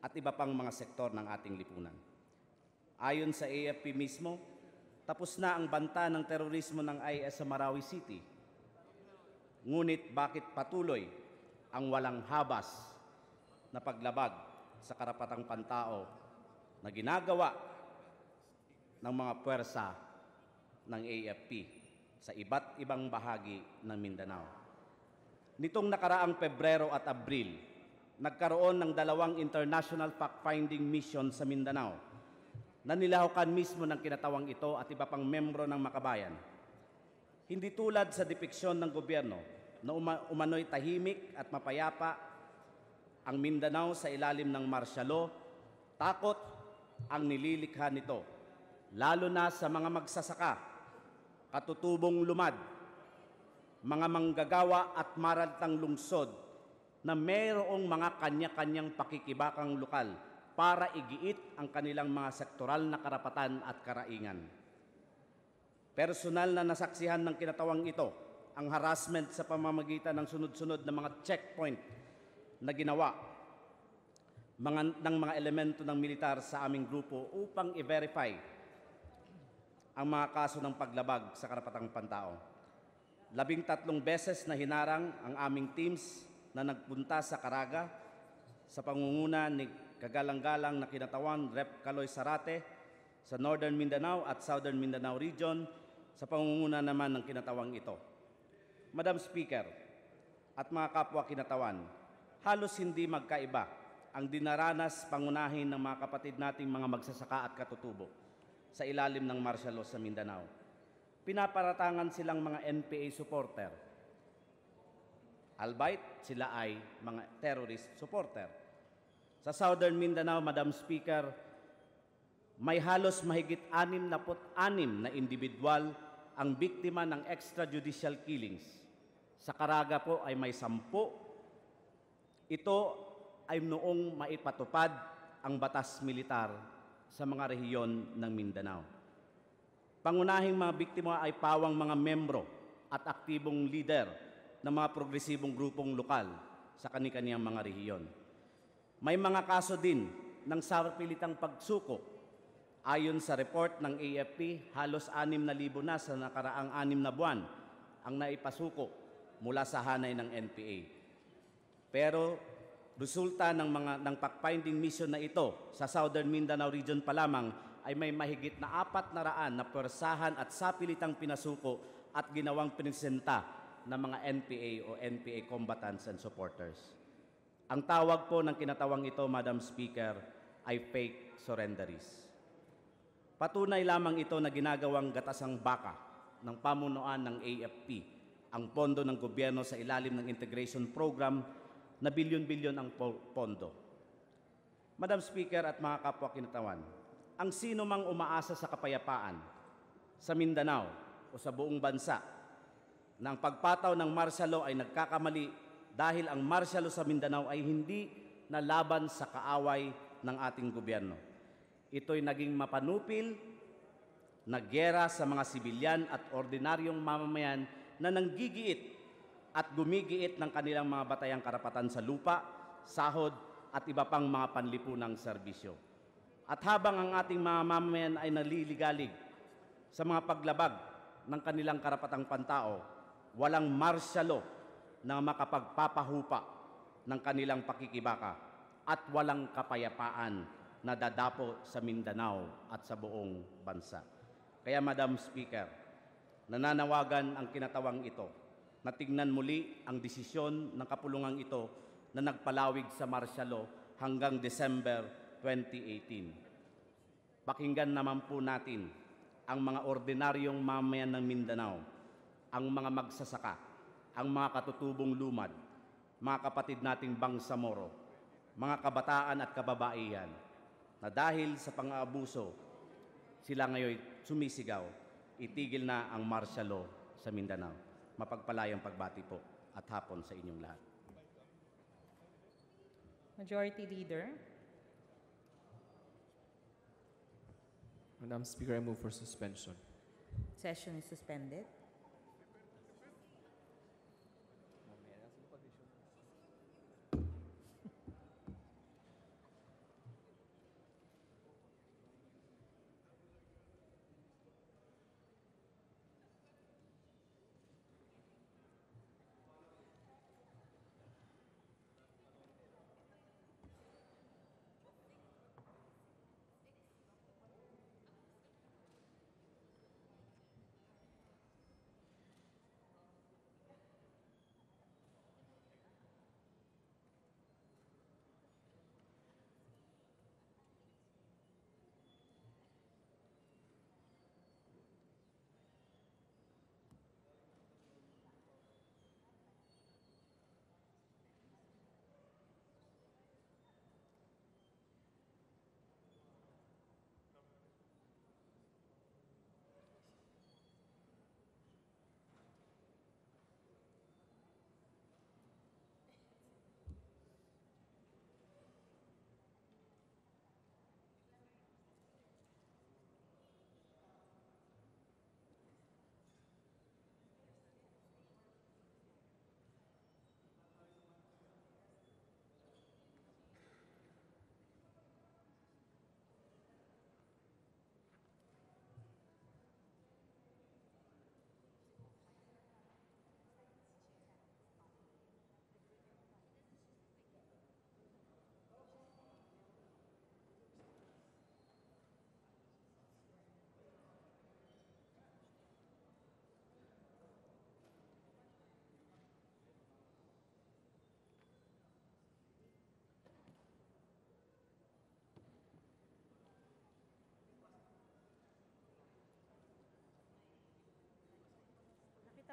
at iba pang mga sektor ng ating lipunan. Ayon sa AFP mismo, tapos na ang banta ng terorismo ng IS sa Marawi City. Ngunit bakit patuloy ang walang habas na paglabag sa karapatang pantao na ginagawa ng mga puwersa ng AFP sa iba't ibang bahagi ng Mindanao. Nitong nakaraang Pebrero at Abril, nagkaroon ng dalawang international fact-finding mission sa Mindanao na nilahukan mismo ng kinatawang ito at iba pang membro ng makabayan. Hindi tulad sa depiksyon ng gobyerno na uma- umano'y tahimik at mapayapa ang Mindanao sa ilalim ng martial law, takot ang nililikha nito, lalo na sa mga magsasaka, katutubong lumad, mga manggagawa at maraltang lungsod na mayroong mga kanya-kanyang pakikibakang lokal para igiit ang kanilang mga sektoral na karapatan at karaingan. Personal na nasaksihan ng kinatawang ito ang harassment sa pamamagitan ng sunod-sunod na mga checkpoint na ginawa mga, ng mga elemento ng militar sa aming grupo upang i-verify ang mga kaso ng paglabag sa karapatang pantao. Labing tatlong beses na hinarang ang aming teams na nagpunta sa Caraga sa pangunguna ni kagalang-galang na kinatawan Rep. Caloy Sarate sa Northern Mindanao at Southern Mindanao Region sa pangunguna naman ng kinatawang ito. Madam Speaker at mga kapwa kinatawan, halos hindi magkaiba ang dinaranas pangunahin ng mga kapatid nating mga magsasaka at katutubo sa ilalim ng martial law sa Mindanao. Pinaparatangan silang mga NPA supporter. Albeit sila ay mga terrorist supporter. Sa Southern Mindanao, Madam Speaker, may halos mahigit 66 na individual ang biktima ng extrajudicial killings. Sa Caraga po ay may sampu. Ito ay noong maipatupad ang batas militar sa mga rehiyon ng Mindanao. Pangunahing mga biktima ay pawang mga membro at aktibong leader ng mga progresibong grupong lokal sa kanilang mga rehiyon. May mga kaso din ng sapilitang pagsuko. Ayon sa report ng AFP, halos 6,000 na sa nakaraang 6 na buwan ang naipasuko mula sa hanay ng NPA. Pero resulta ng mga ng fact-finding mission na ito sa Southern Mindanao region pa lamang ay may mahigit na apat na raan na persahan at sapilitang pinasuko at ginawang pinisenta ng mga NPA o NPA combatants and supporters. Ang tawag po ng kinatawang ito, Madam Speaker, ay fake surrenderies. Patunay lamang ito na ginagawang gatasang baka ng pamunuan ng AFP, ang pondo ng gobyerno sa ilalim ng integration program na bilyon-bilyon ang po- pondo. Madam Speaker at mga kapwa kinatawan, ang sino mang umaasa sa kapayapaan sa Mindanao o sa buong bansa na ang pagpataw ng martial law ay nagkakamali dahil ang martial sa Mindanao ay hindi nalaban sa kaaway ng ating gobyerno. Ito'y naging mapanupil na gyera sa mga sibilyan at ordinaryong mamamayan na nanggigiit at gumigiit ng kanilang mga batayang karapatan sa lupa, sahod at iba pang mga panlipunang serbisyo. At habang ang ating mga mamamayan ay naliligalig sa mga paglabag ng kanilang karapatang pantao, walang martial law na makapagpapahupa ng kanilang pakikibaka at walang kapayapaan na dadapo sa Mindanao at sa buong bansa. Kaya Madam Speaker, nananawagan ang kinatawang ito na tignan muli ang desisyon ng kapulungang ito na nagpalawig sa martial law hanggang December 2018. Pakinggan naman po natin ang mga ordinaryong mamayan ng Mindanao, ang mga magsasaka, ang mga katutubong lumad, mga kapatid nating Bangsamoro, mga kabataan at kababaihan, na dahil sa pang-aabuso, sila ngayon sumisigaw, itigil na ang martial law sa Mindanao. Mapagpalayang pagbati po at hapon sa inyong lahat. Majority Leader. Madam Speaker, I move for suspension. Session is suspended.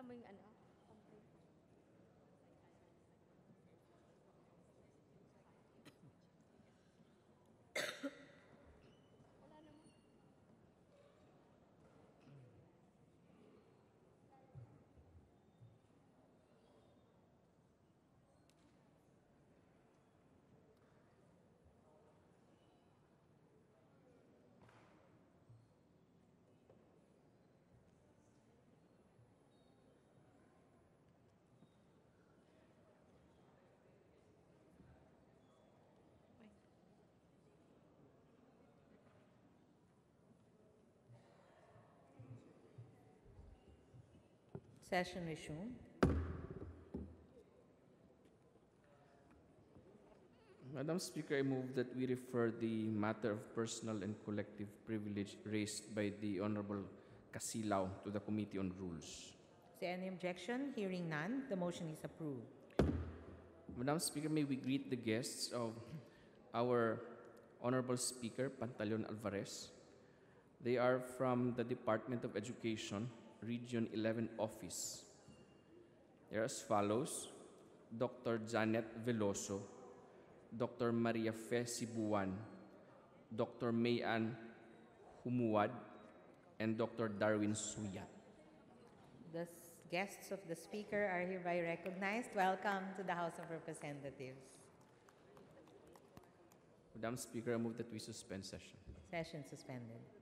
tâm ảnh Session resumed. Madam Speaker, I move that we refer the matter of personal and collective privilege raised by the Honorable Casilao to the Committee on Rules. Is there any objection? Hearing none, the motion is approved. Madam Speaker, may we greet the guests of our Honorable Speaker, Pantaleon Alvarez. They are from the Department of Education, Region 11 Office. They are as follows, Dr. Janet Veloso, Dr. Maria Fe Sibuan, Dr. Mayan Humuad, and Dr. Darwin Suyat. The guests of the Speaker are hereby recognized. Welcome to the House of Representatives. Madam Speaker, I move that we suspend session. Session suspended.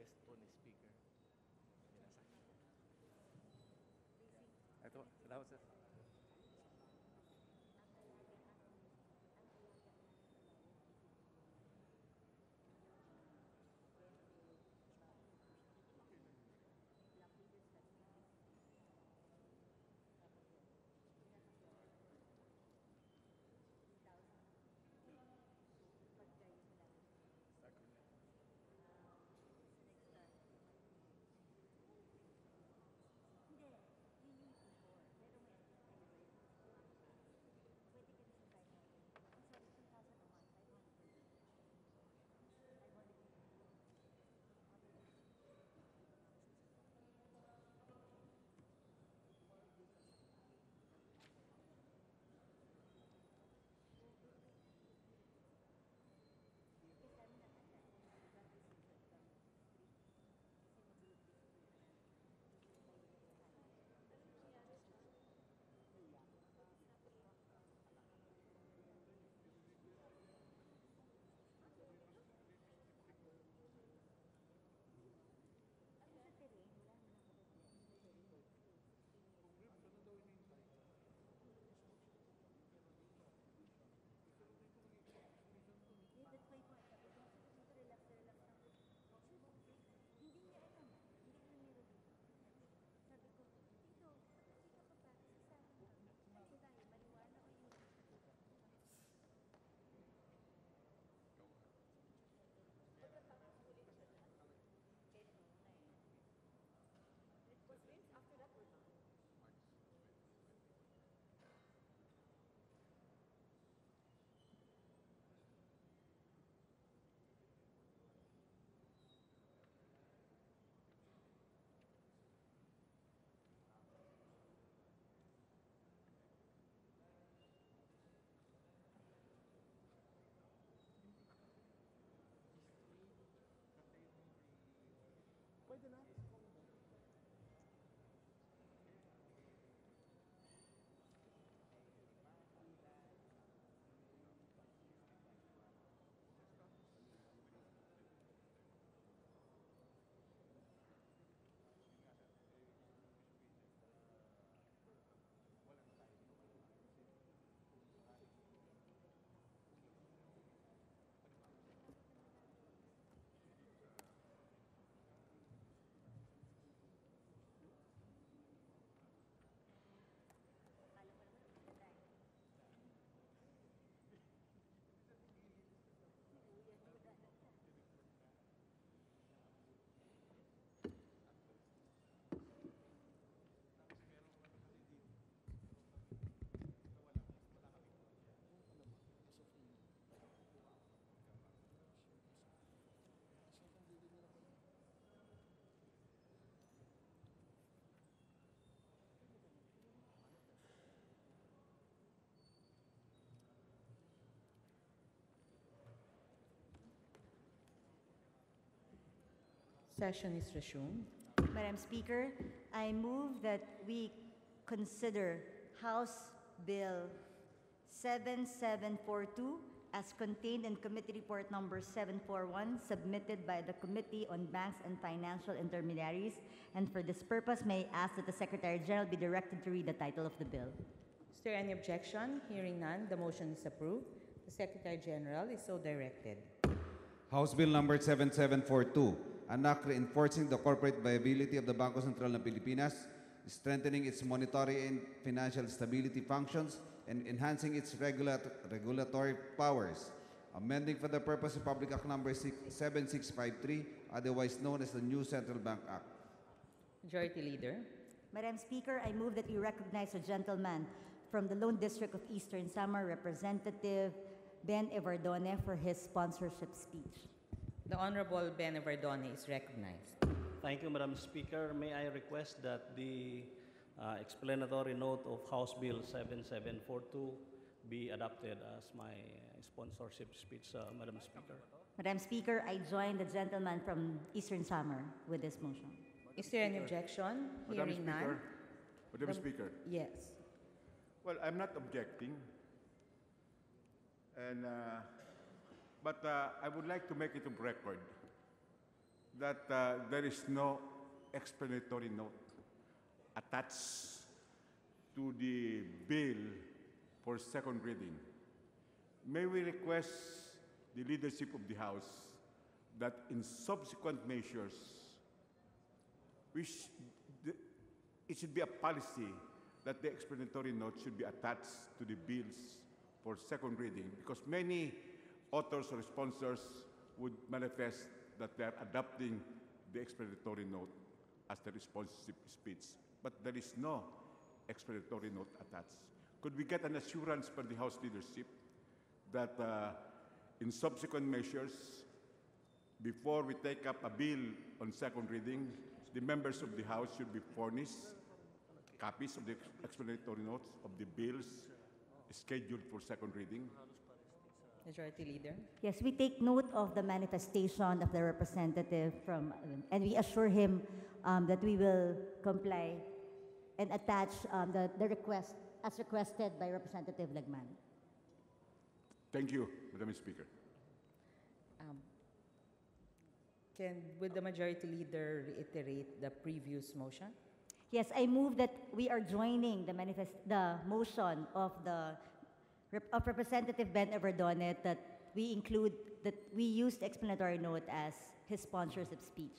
Guest po ni Speaker. Binasa. Ito, salamat sir. Session is resumed. Madam Speaker, I move that we consider House Bill 7742 as contained in Committee Report Number 741 submitted by the Committee on Banks and Financial Intermediaries, and for this purpose, may I ask that the Secretary General be directed to read the title of the bill. Is there any objection? Hearing none, the motion is approved. The Secretary General is so directed. House Bill number 7742, an act reinforcing the corporate viability of the Bangko Sentral ng Pilipinas, strengthening its monetary and financial stability functions, and enhancing its regulat- regulatory powers, amending for the purpose of Public Act number 6- 7653, otherwise known as the New Central Bank Act. Majority Leader. Madam Speaker, I move that we recognize a gentleman from the Lone District of Eastern Samar, Representative Ben Evardone, for his sponsorship speech. The Honorable Ben Evardone is recognized. Thank you, Madam Speaker. May I request that the uh, explanatory note of House Bill 7742 be adopted as my sponsorship speech, uh, Madam Speaker. Madam Speaker, I join the gentleman from Eastern Samar with this motion. Is there any objection? Madam Hearing none. Speaker, Madam The- Speaker, Yes. well, I'm not objecting. And, uh, but uh, I would like to make it a record that uh, there is no explanatory note attached to the bill for second reading. May we request the leadership of the House that in subsequent measures, we sh- the- it should be a policy that the explanatory note should be attached to the bills for second reading because many authors or sponsors would manifest that they are adopting the explanatory note as the responsive speech, but there is no explanatory note attached. Could we get an assurance from the House leadership that uh, in subsequent measures, before we take up a bill on second reading, the members of the House should be furnished copies of the explanatory notes of the bills scheduled for second reading. Majority Leader. Yes, we take note of the manifestation of the representative from, and we assure him um, that we will comply and attach um, the, the request as requested by Representative Lagman. Thank you, Madam Speaker. Um, Can, would the Majority Leader reiterate the previous motion? Yes, I move that we are joining the manifest, the motion of the, Rep- of Representative Ben Evardone that we include, that we use the explanatory note as his sponsors of speech.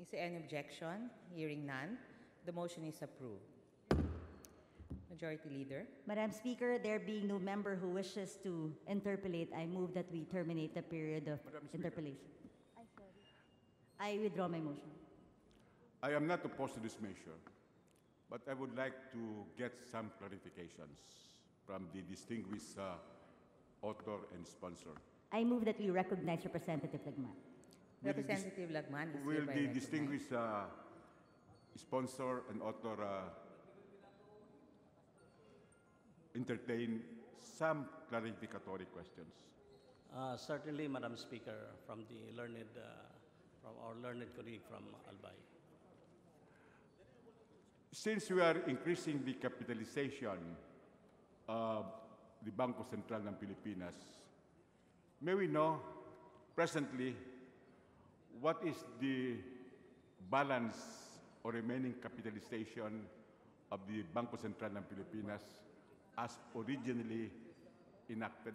Is there any objection? Hearing none, the motion is approved. Majority Leader. Madam Speaker, there being no member who wishes to interpolate, I move that we terminate the period of Madam Speaker. interpolation. I withdraw my motion. I am not opposed to this measure, but I would like to get some clarifications from the distinguished uh, author and sponsor. I move that we recognize Representative Lagman. Will the dis- Representative Lagman is Will hereby the recognized. distinguished uh, sponsor and author uh, entertain some clarificatory questions? Uh, Certainly, Madam Speaker, from the learned, uh, from our learned colleague from Albay. Since we are increasing the capitalization of the Bangko Sentral ng Pilipinas, may we know presently what is the balance or remaining capitalization of the Bangko Sentral ng Pilipinas as originally enacted?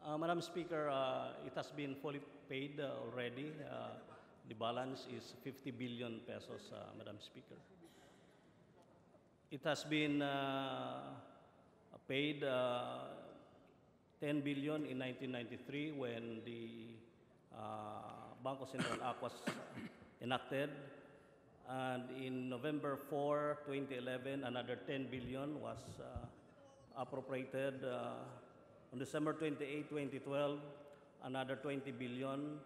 Uh, Madam Speaker, uh, it has been fully paid uh, already. Uh, The balance is 50 billion pesos, uh, Madam Speaker. It has been uh, paid uh, 10 billion in 1993 when the uh, Bangko Sentral Act was enacted. And in November 4, 2011, another 10 billion was uh, appropriated. Uh, on December 28, 2012, another 20 billion.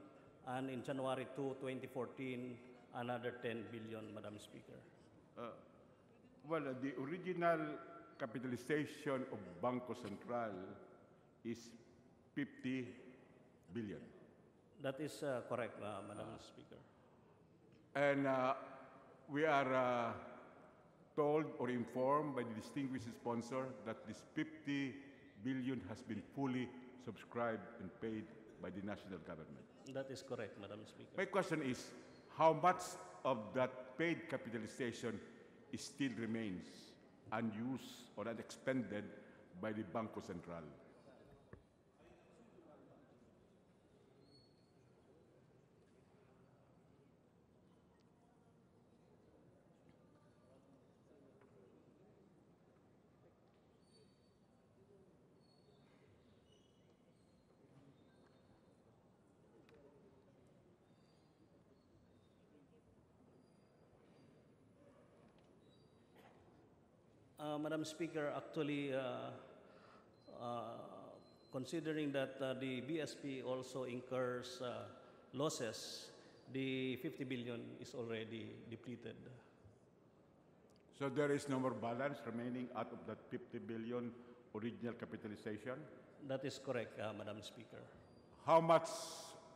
And in January 2, 2014, another 10 billion, Madam Speaker. Uh, well, the original capitalization of Bangko Sentral is 50 billion. That is uh, correct, uh, Madam Speaker. And uh, we are uh, told or informed by the distinguished sponsor that this 50 billion has been fully subscribed and paid by the national government. That is correct, Madam Speaker. My question is, how much of that paid capitalization still remains unused or unexpended by the Bangko Sentral? Uh, Madam Speaker, actually, uh, uh, considering that uh, the BSP also incurs uh, losses, the 50 billion is already depleted. So there is no more balance remaining out of that 50 billion original capitalization? That is correct, uh, Madam Speaker. How much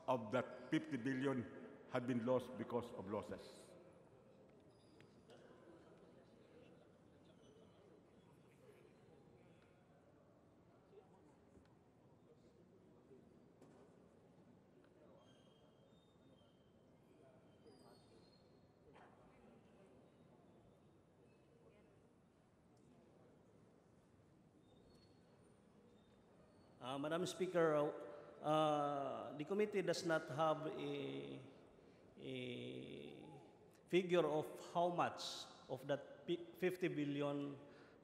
of that 50 billion had been lost because of losses? Uh, Madam Speaker, uh, the committee does not have a, a figure of how much of that 50 billion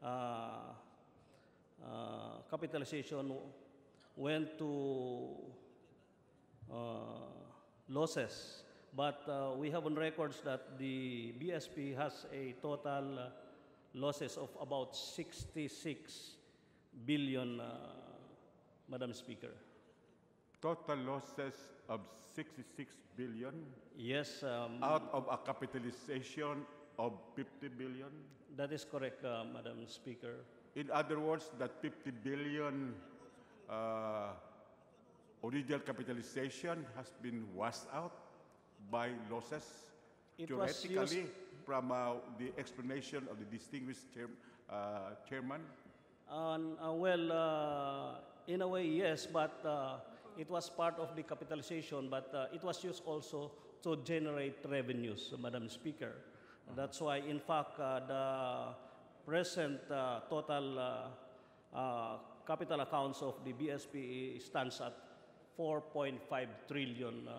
uh, uh, capitalization went to uh, losses. But uh, we have on records that the BSP has a total uh, losses of about 66 billion, uh, Madam Speaker. Total losses of 66 billion Yes, um, out of a capitalization of 50 billion. that is correct, uh, Madam Speaker. In other words, that 50 billion uh, original capitalization has been washed out by losses. It was Theoretically, from uh, the explanation of the distinguished chair, uh, chairman, Um, uh, well, uh, in a way, yes, but uh, it was part of the capitalization, but uh, it was used also to generate revenues, Madam Speaker. That's why, in fact, uh, the present uh, total uh, uh, capital accounts of the BSP stands at 4.5 trillion um,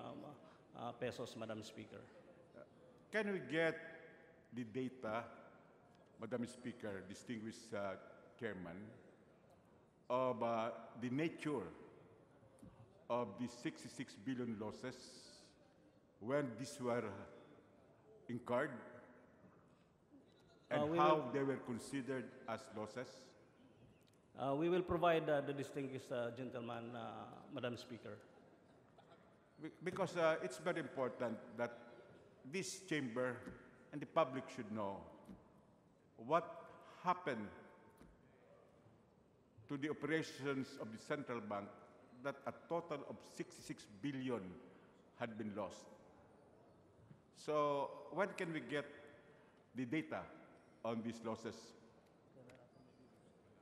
uh, pesos, Madam Speaker. can we get the data, Madam Speaker, distinguished uh, chairman, of uh, the nature of the 66 billion losses when these were incurred and Uh, how will- they were considered as losses? Uh, we will provide uh, the distinguished uh, gentleman, uh, Madam Speaker. Be- Because uh, it's very important that this chamber and the public should know what happened to the operations of the central bank that a total of 66 billion had been lost. So when can we get the data on these losses?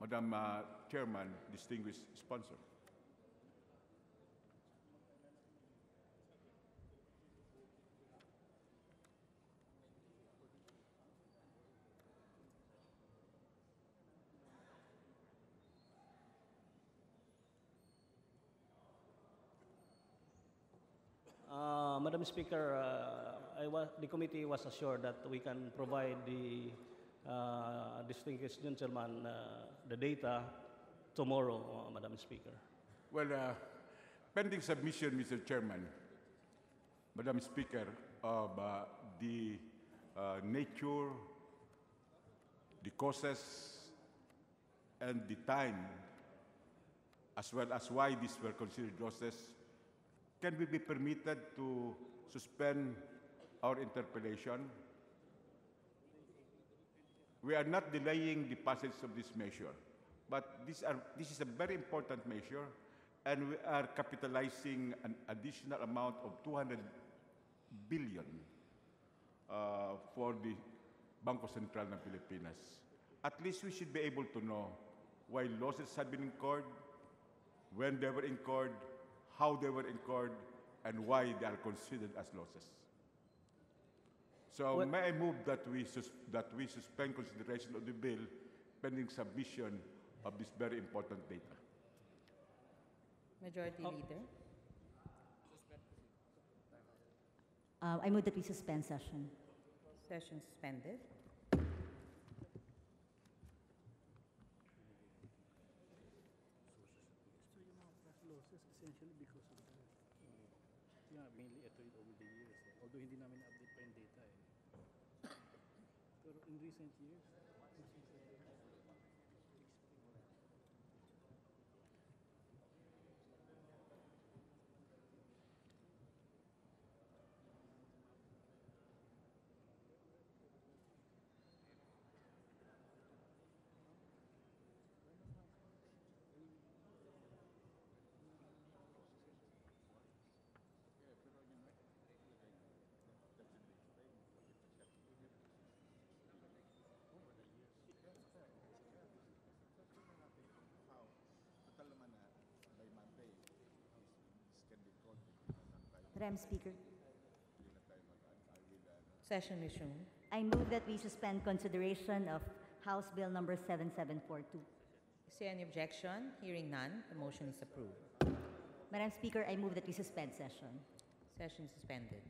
Madam uh, Chairman, distinguished sponsor. Madam Speaker, uh, I the committee was assured that we can provide the uh, distinguished gentleman uh, the data tomorrow, Madam Speaker. Well, pending submission, Mr. Chairman, Madam Speaker, of uh, the uh, nature, the causes, and the time, as well as why these were considered losses, can we be permitted to suspend our interpellation? We are not delaying the passage of this measure, but these are, this is a very important measure, and we are capitalizing an additional amount of 200 billion uh, for the Bangko Sentral ng Pilipinas. At least we should be able to know why losses had been incurred, when they were incurred, how they were incurred, and why they are considered as losses. So Well- may I move that we, sus- that we suspend consideration of the bill pending submission of this very important data. Majority Leader. Uh, I move that we suspend session. Session suspended. Although hindi namin na-update pa yung data eh. Pero in recent years, Madam Speaker, Session resumed. I move that we suspend consideration of House Bill number 7742. Is there any objection? Hearing none, the motion is approved. Madam Speaker, I move that we suspend session. Session suspended.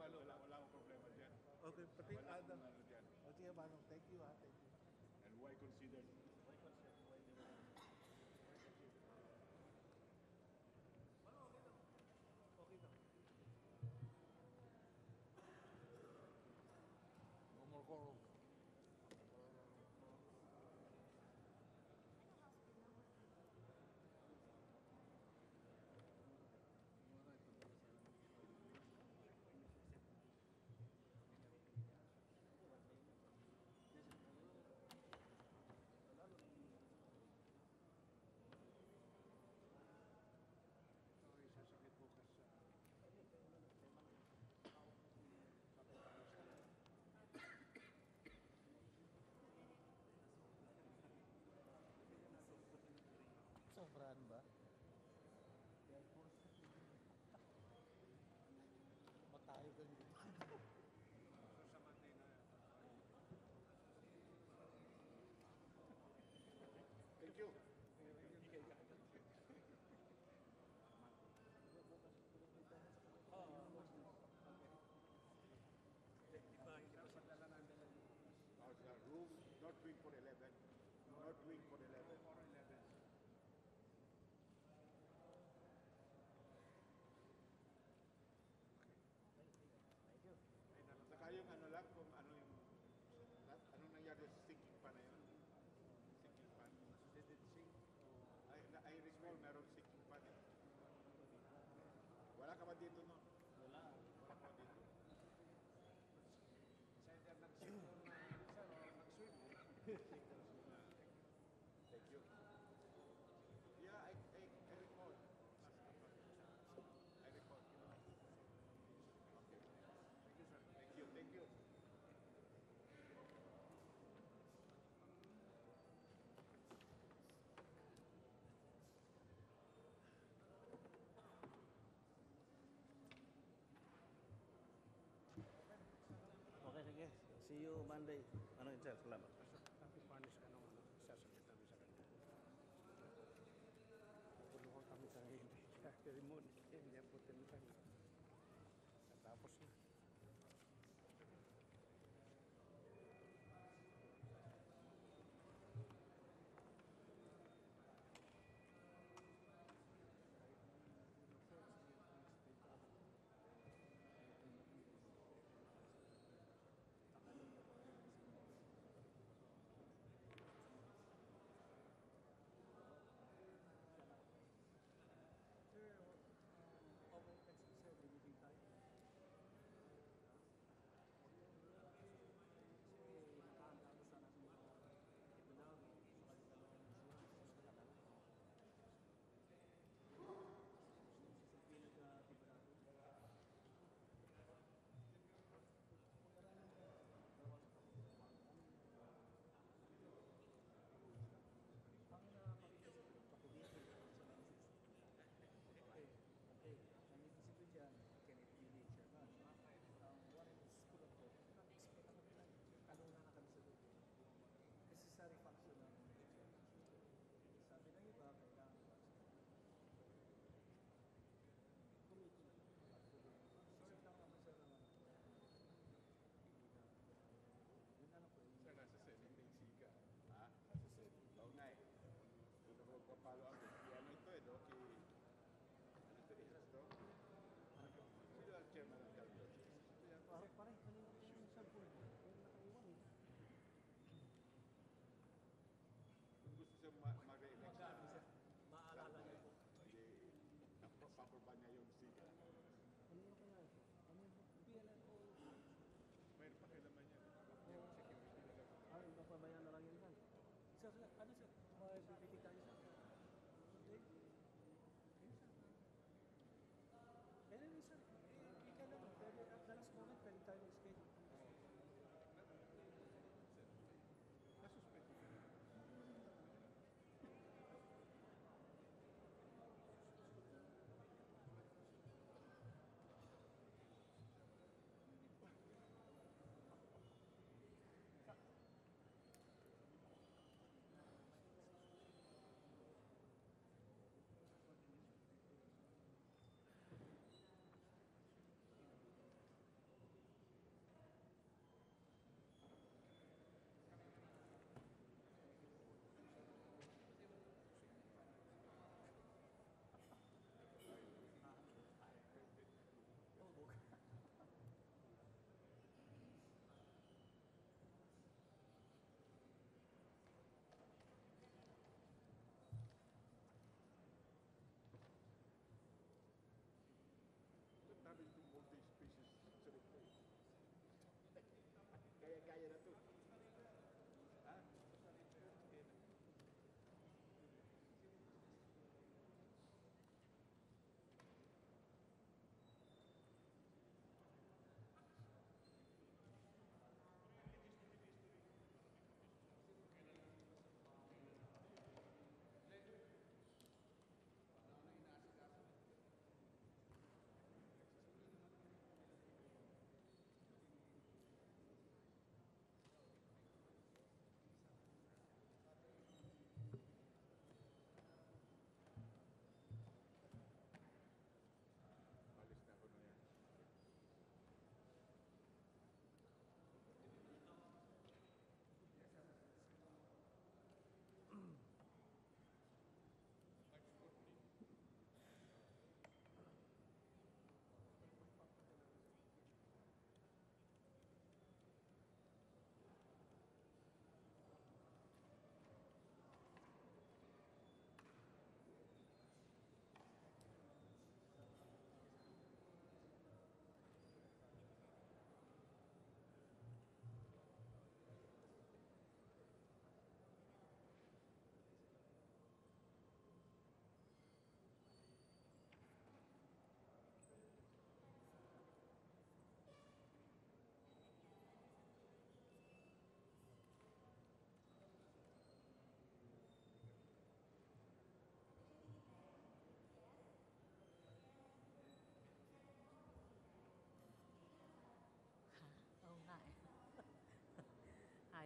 Wala, wala akong problema dyan. Okay, pati Adam. Wala akong ano dyan. Okay, Adam. week for 11. Saka yung ano lang kung ano yung ano nangyari sa sinking pan na yun? Sinking pan? Did it sink? I, I recall meron sinking pan. Eh. Wala ka ba dito no? Human Rights ano ito tapi panis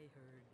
I heard.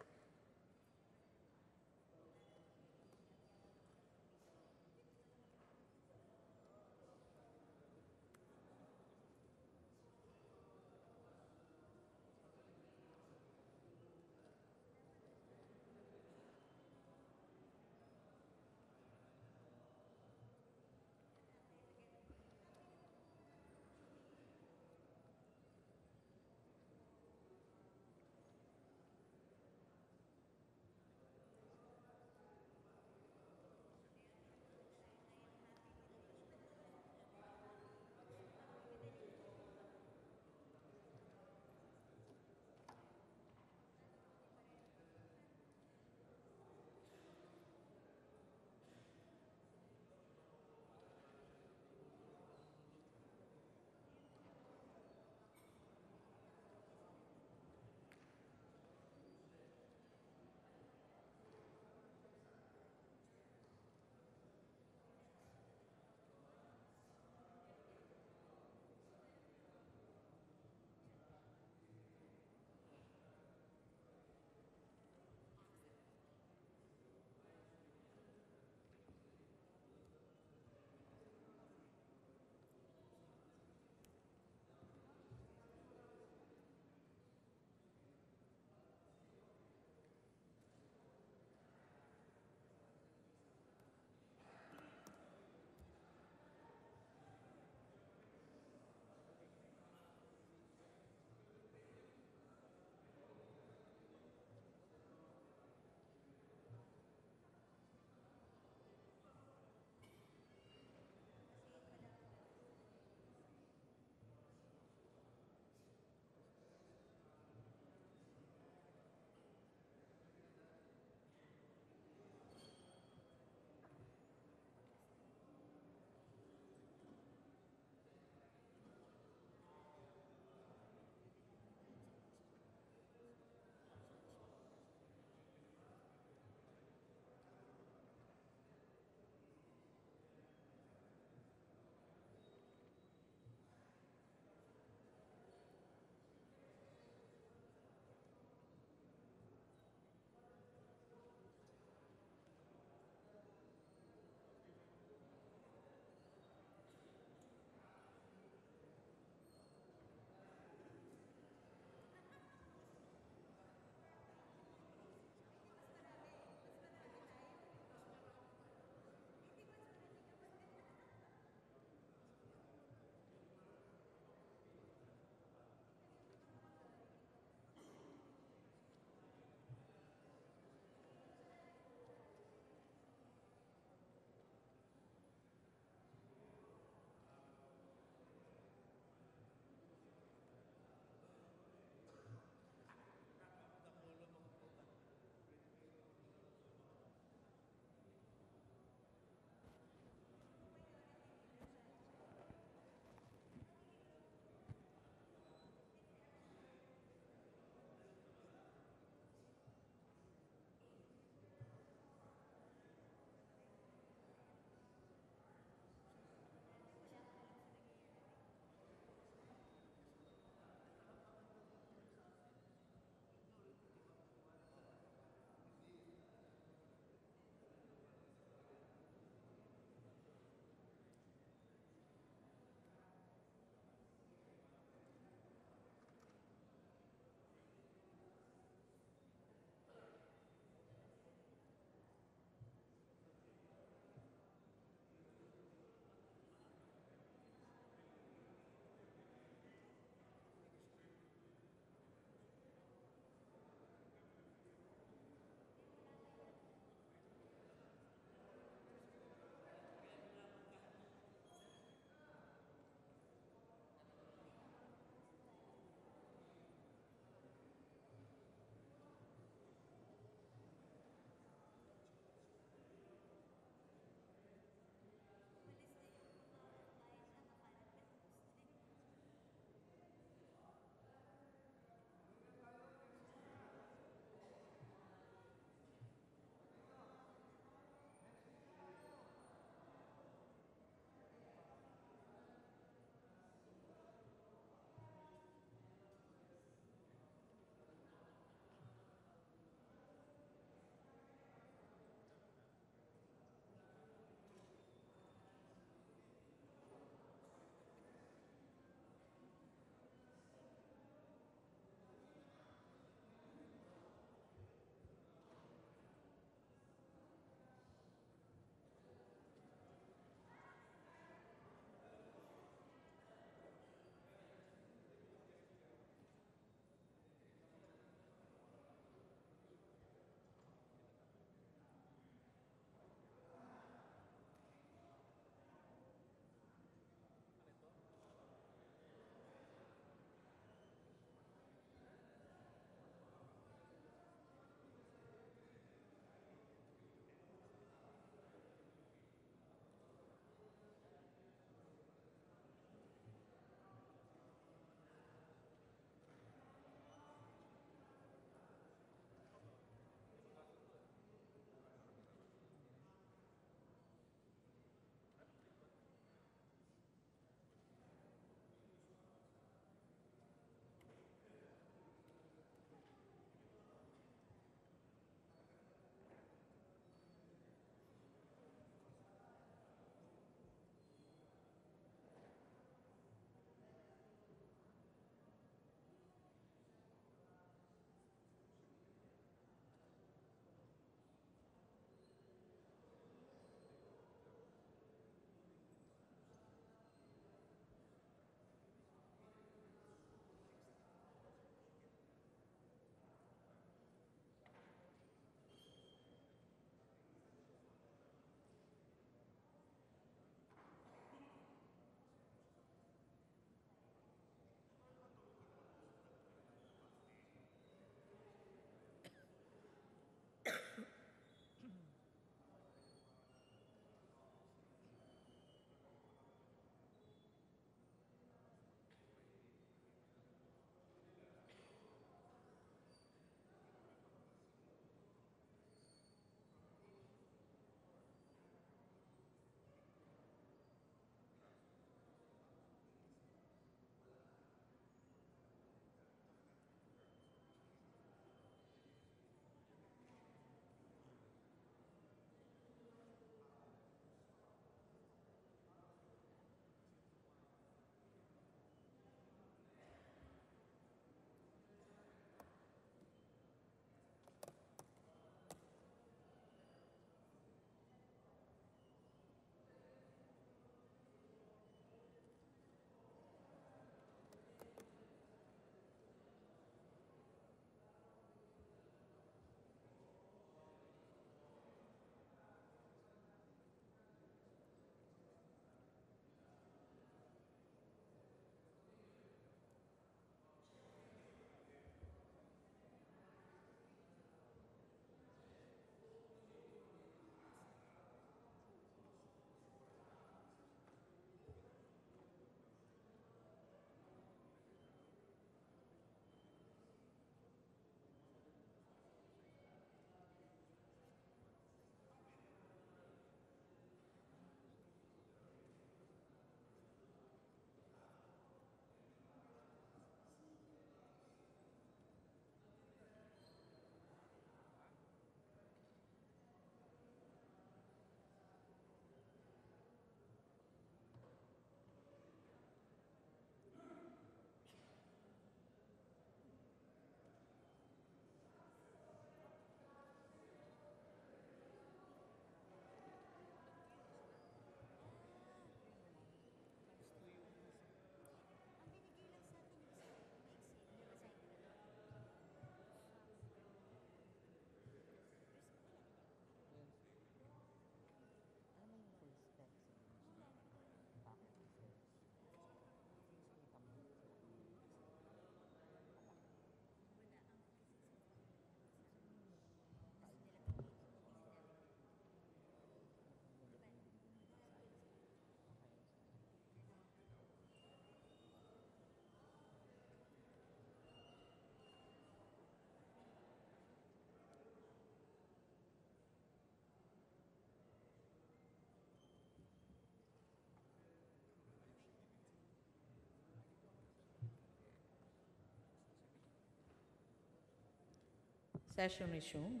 Session resumed.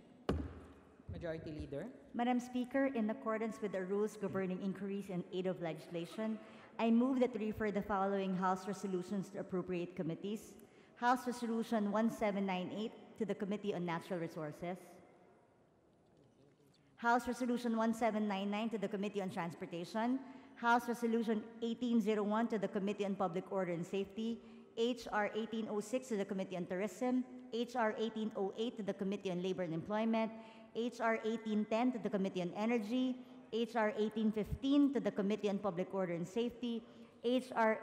Majority Leader. Madam Speaker, in accordance with the rules governing inquiries in aid of legislation, I move that we refer the following House resolutions to appropriate committees. House Resolution 1798 to the Committee on Natural Resources. House Resolution 1799 to the Committee on Transportation. House Resolution 1801 to the Committee on Public Order and Safety. H.R. 1806 to the Committee on Tourism. H.R. 1808 to the Committee on Labor and Employment. H.R. 1810 to the Committee on Energy. H.R. 1815 to the Committee on Public Order and Safety. H.R.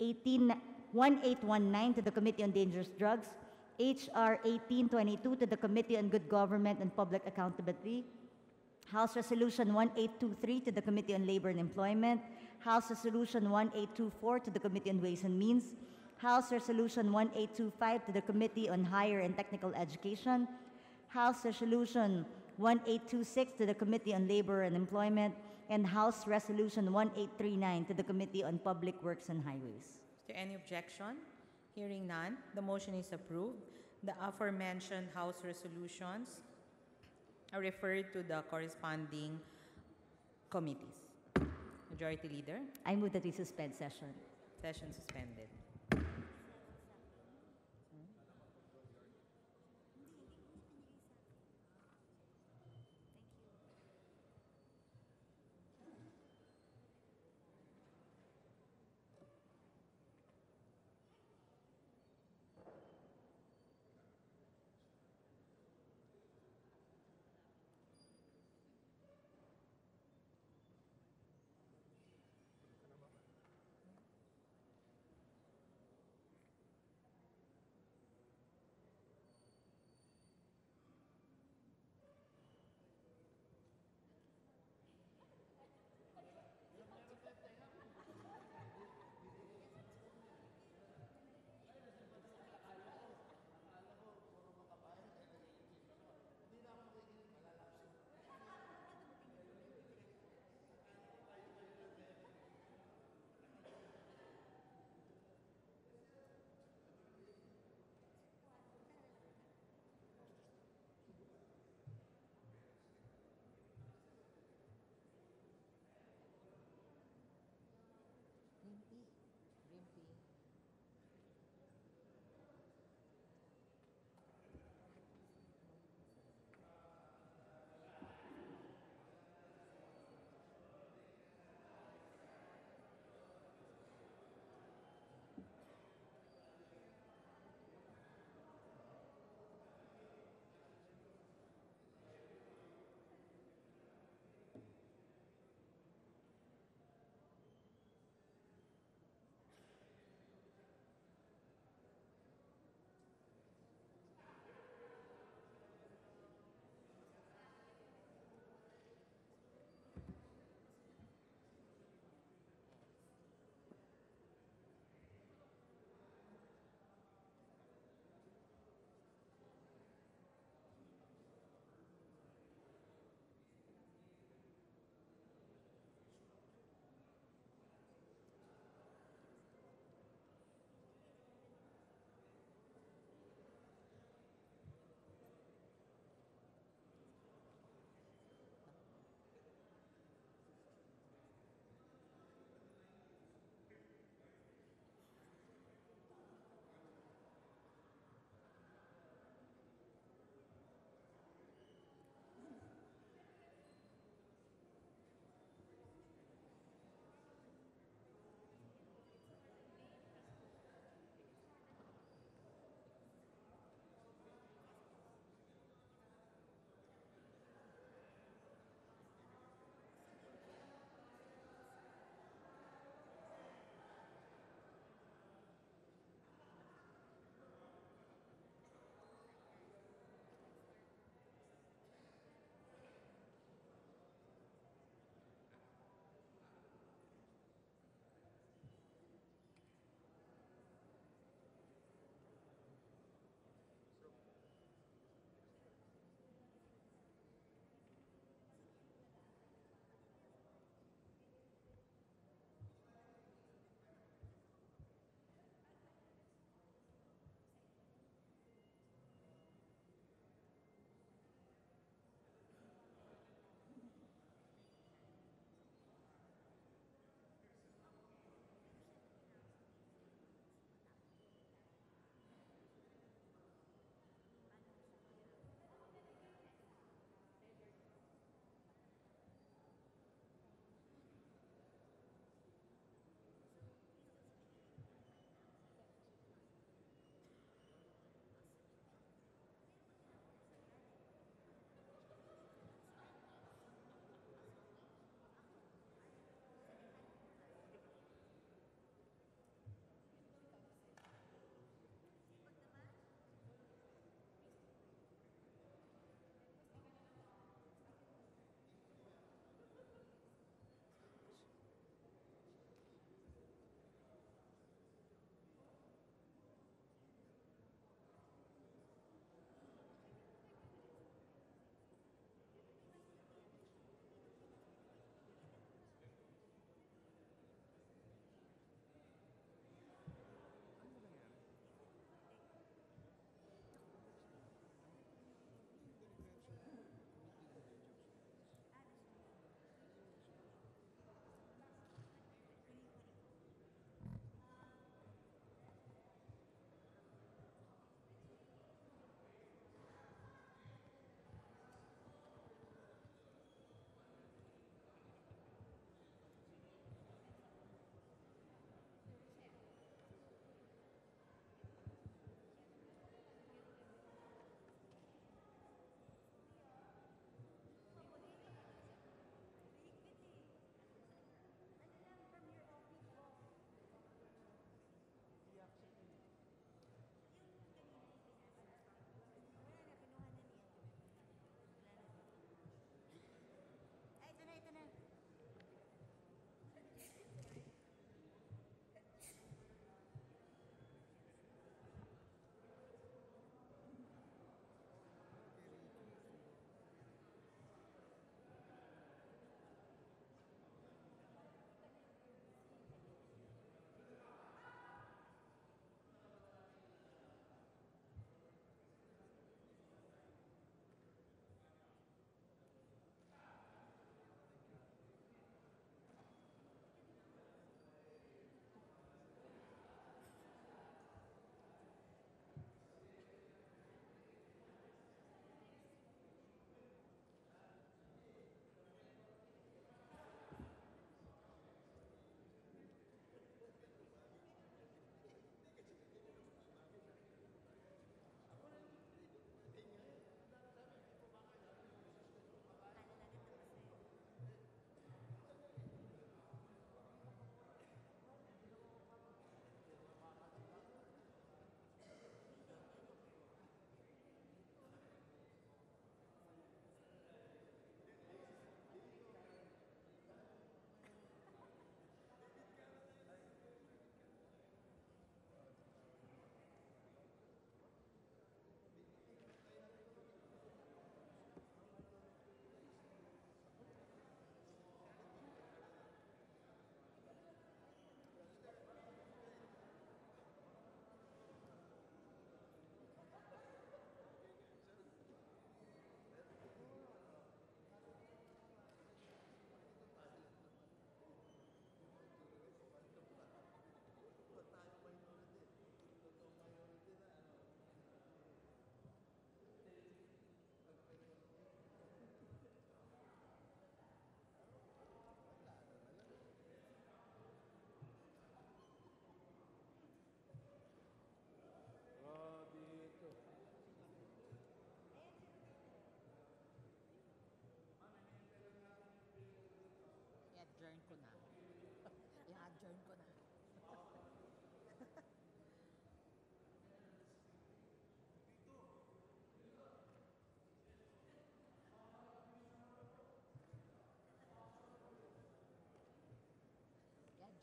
18 1819 to the Committee on Dangerous Drugs. H.R. 1822 to the Committee on Good Government and Public Accountability. House Resolution 1823 to the Committee on Labor and Employment. House Resolution 1824 to the Committee on Ways and Means. House Resolution 1825 to the Committee on Higher and Technical Education. House Resolution 1826 to the Committee on Labor and Employment. And House Resolution 1839 to the Committee on Public Works and Highways. Is there any objection? Hearing none, the motion is approved. The aforementioned House resolutions are referred to the corresponding committees. Majority Leader, I move that we suspend session. session suspended.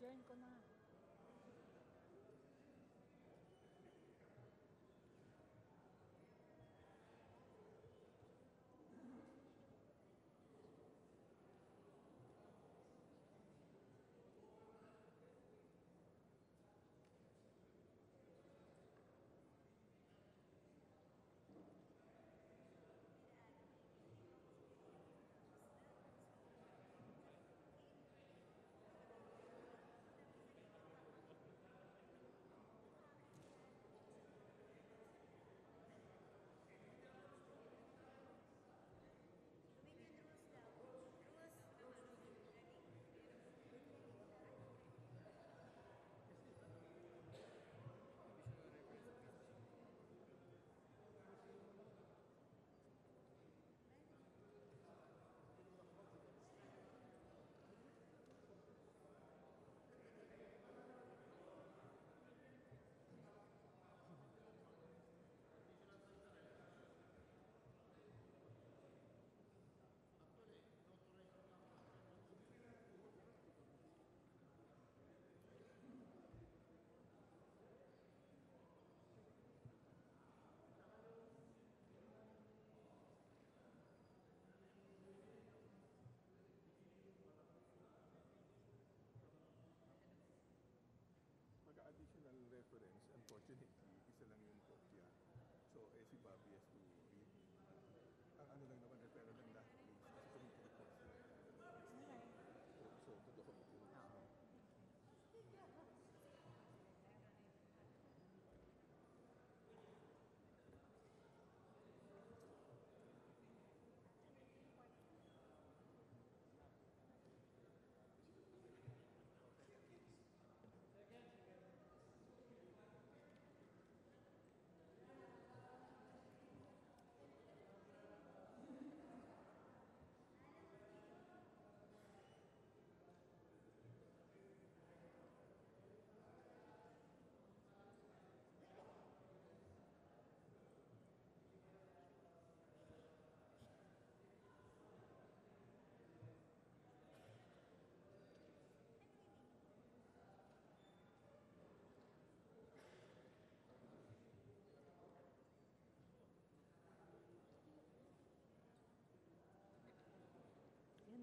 Adjourn ko na.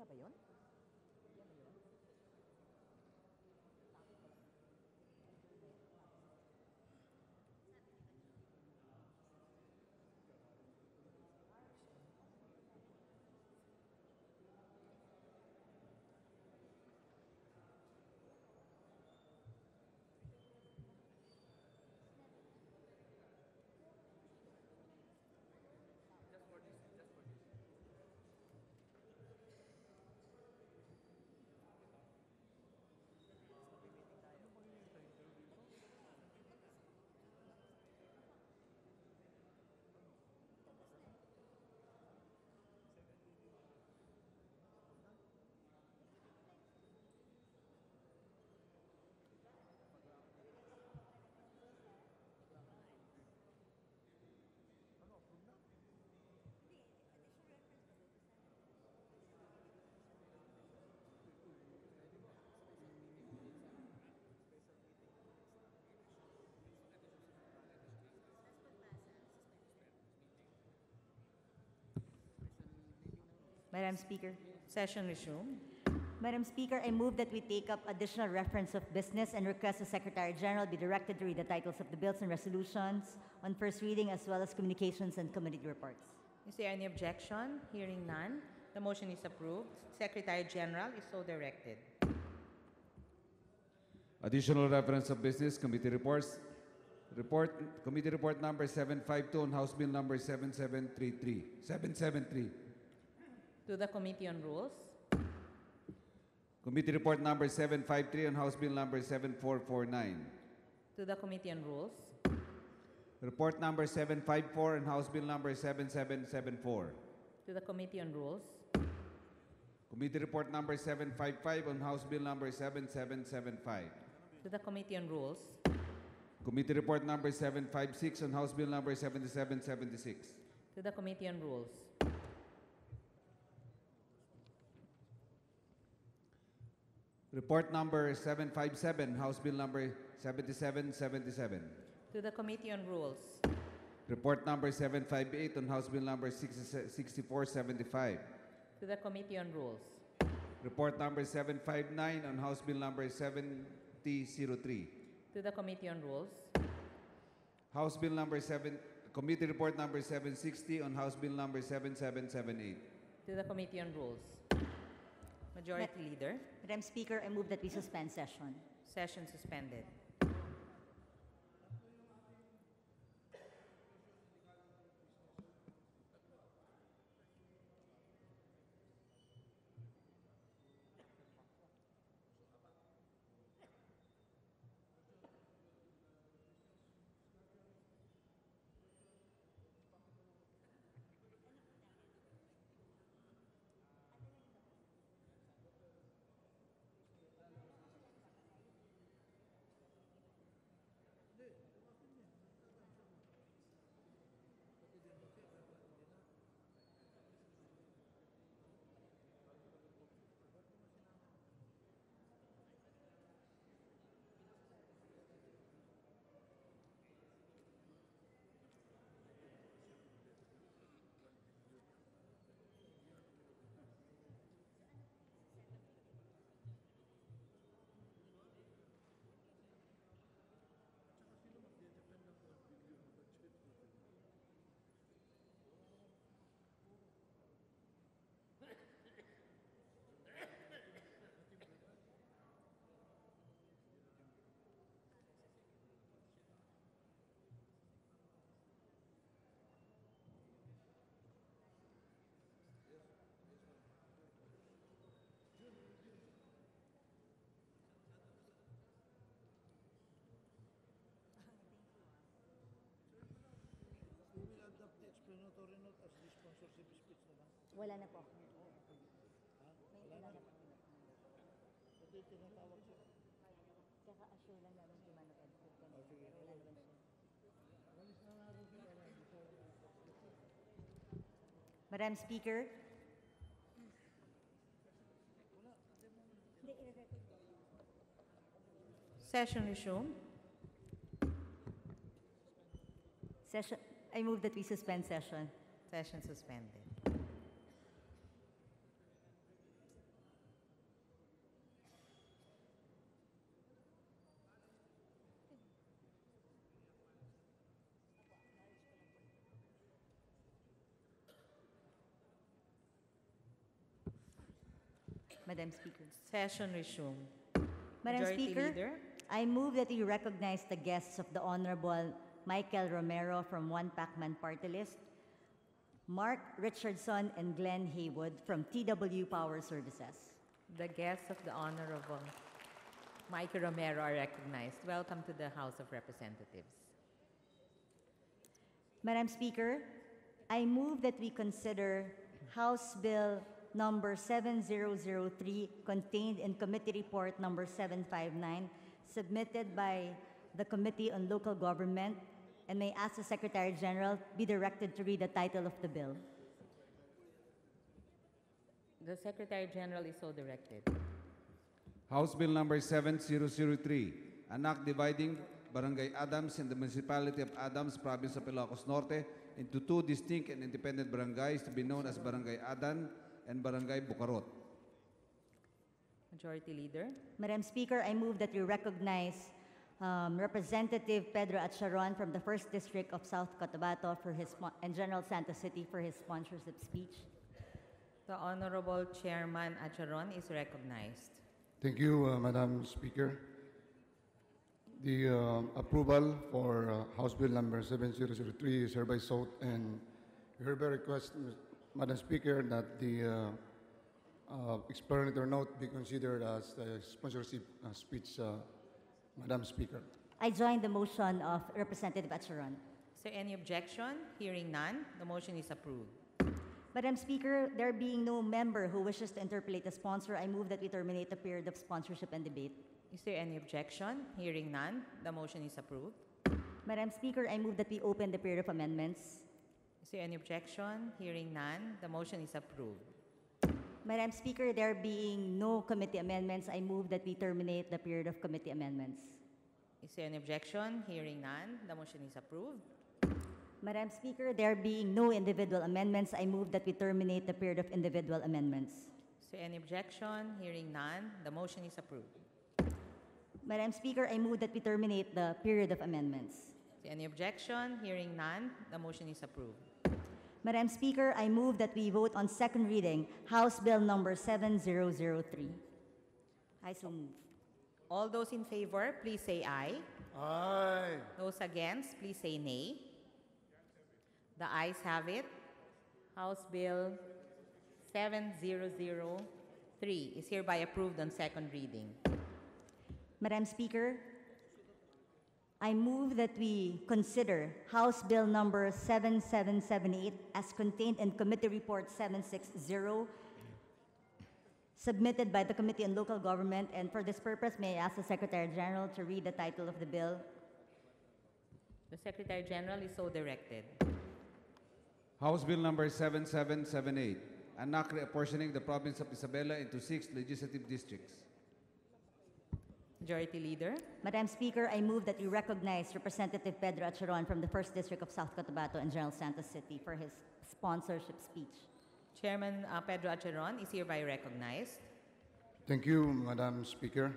Na ba yun? Madam Speaker. Session resumed. Madam Speaker, I move that we take up additional reference of business and request the Secretary General be directed to read the titles of the bills and resolutions on first reading as well as communications and committee reports. Is there any objection? Hearing none, the motion is approved. Secretary General is so directed. Additional reference of business committee reports. Report, committee report number 752 on House Bill number 7733. 773. To the Committee on Rules. Committee report number 753 on House Bill number 7449. To the Committee on Rules. Report number 754 on House Bill number 7774. To the Committee on Rules. Committee report number 755 on House Bill number 7775. To the Committee on Rules. Committee report number 756 on House Bill number 7776. To the Committee on Rules. Report number 757, House Bill number 7777. To the Committee on Rules. Report number 758 on House Bill number 60 6475. To the Committee on Rules. Report number 759 on House Bill number 7003. To the Committee on Rules. House Bill number 7, Committee Report number 760 on House Bill number 7778. To the Committee on Rules. Majority Leader. Madam Speaker, I move that we suspend session. Session suspended. Speech na lang. Wala na po. Ha? Wala na. Ito yung tinatawag ko. Kaka-assure lang namin kay Manong Ed. Oh, sige. Wala naman siya. Walis na nga rin. Madam Speaker, Session resumed. session, I move that we suspend session. Session suspended. Madam Speaker. Session resumed. Madam Majority Speaker, Leader. I move that we recognize the guests of the Honorable Michael Romero from One Pacman Party List, Mark Richardson and Glenn Haywood from TW Power Services. The guests of the Honorable um, Michael Romero are recognized. Welcome to the House of Representatives. Madam Speaker, I move that we consider House Bill number 7003 contained in Committee Report number 759 submitted by the Committee on Local Government and may ask the Secretary General be directed to read the title of the bill. The Secretary General is so directed. House Bill number 7003, an act dividing Barangay Adams in the municipality of Adams, province of Ilocos Norte, into two distinct and independent barangays to be known as Barangay Adan and Barangay Bucarot. Majority Leader. Madam Speaker, I move that we recognize um, Representative Pedro Acharon from the 1st District of South Cotabato for his and General Santos City for his sponsorship speech. The Honorable Chairman Acharon is recognized. Thank you, uh, Madam Speaker. The um, approval for uh, House Bill number 7003 is hereby sought and hereby request, Ms- Madam Speaker, that the uh, uh, explanatory note be considered as the sponsorship uh, speech, uh, Madam Speaker. I join the motion of Representative Acharon. Is there any objection? Hearing none, the motion is approved. Madam Speaker, there being no member who wishes to interpolate the sponsor, I move that we terminate the period of sponsorship and debate. Is there any objection? Hearing none, the motion is approved. Madam Speaker, I move that we open the period of amendments. Is there any objection? Hearing none, the motion is approved. Madam Speaker, there being no committee amendments, I move that we terminate the period of committee amendments. Is there any objection? Hearing none, the motion is approved. Madam Speaker, there being no individual amendments, I move that we terminate the period of individual amendments. Is there any objection? Hearing none, the motion is approved. Madam Speaker, I move that we terminate the period of amendments. Is there any objection? Hearing none, the motion is approved. Madam Speaker, I move that we vote on second reading House Bill number 7003. I so move. All those in favor, please say aye. Aye. Those against, please say nay. The ayes have it. House Bill 7003 is hereby approved on second reading. Madam Speaker, I move that we consider House Bill number 7778 as contained in Committee Report 760 submitted by the Committee on Local Government, and for this purpose, may I ask the Secretary General to read the title of the bill? The Secretary General is so directed. House Bill Number 7778, an act reapportioning the province of Isabela into six legislative districts. Majority Leader, Madam Speaker, I move that you recognize Representative Pedro Acharon from the 1st District of South Cotabato and General Santos City for his sponsorship speech. Chairman uh, Pedro Acharon is hereby recognized. Thank you, Madam Speaker.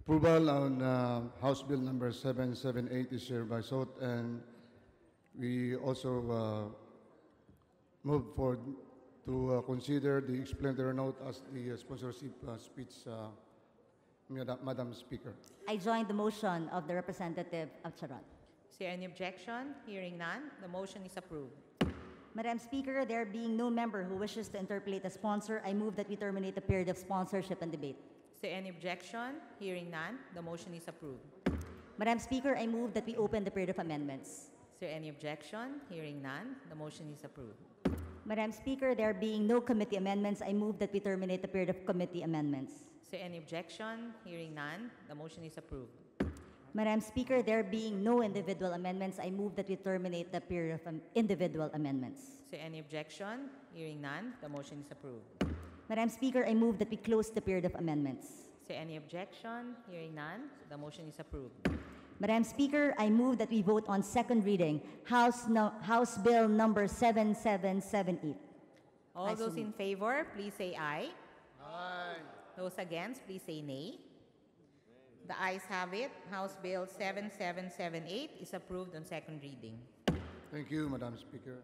Approval on uh, House Bill number 778 is hereby sought, and we also uh, move for to uh, consider the explanatory note as the uh, sponsorship uh, speech, uh, Madam, Madam Speaker. I join the motion of the Representative of Acharon. Is there any objection? Hearing none, the motion is approved. Madam Speaker, there being no member who wishes to interpolate a sponsor, I move that we terminate the period of sponsorship and debate. Is there any objection? Hearing none, the motion is approved. Madam Speaker, I move that we open the period of amendments. Is there any objection? Hearing none, the motion is approved. Madam Speaker, there being no committee amendments, I move that we terminate the period of committee amendments. Is there any objection? Hearing none, the motion is approved. Madam Speaker, there being no individual amendments, I move that we terminate the period of individual amendments. Is there any objection? Hearing none, the motion is approved. Madam Speaker, I move that we close the period of amendments. Is there any objection? Hearing none, the motion is approved. Madam Speaker, I move that we vote on second reading House, no, House Bill number 7778. All I those in favor, please say. Aye. Those against, please say nay. The ayes have it. House Bill 7778 is approved on second reading. Thank you, Madam Speaker.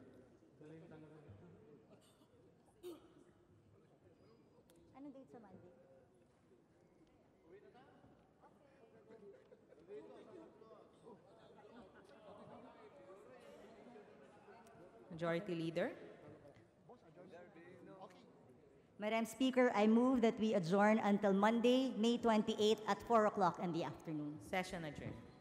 Majority Leader, Madam Speaker, I move that we adjourn until Monday, May 28 at 4 o'clock in the afternoon. session adjourned.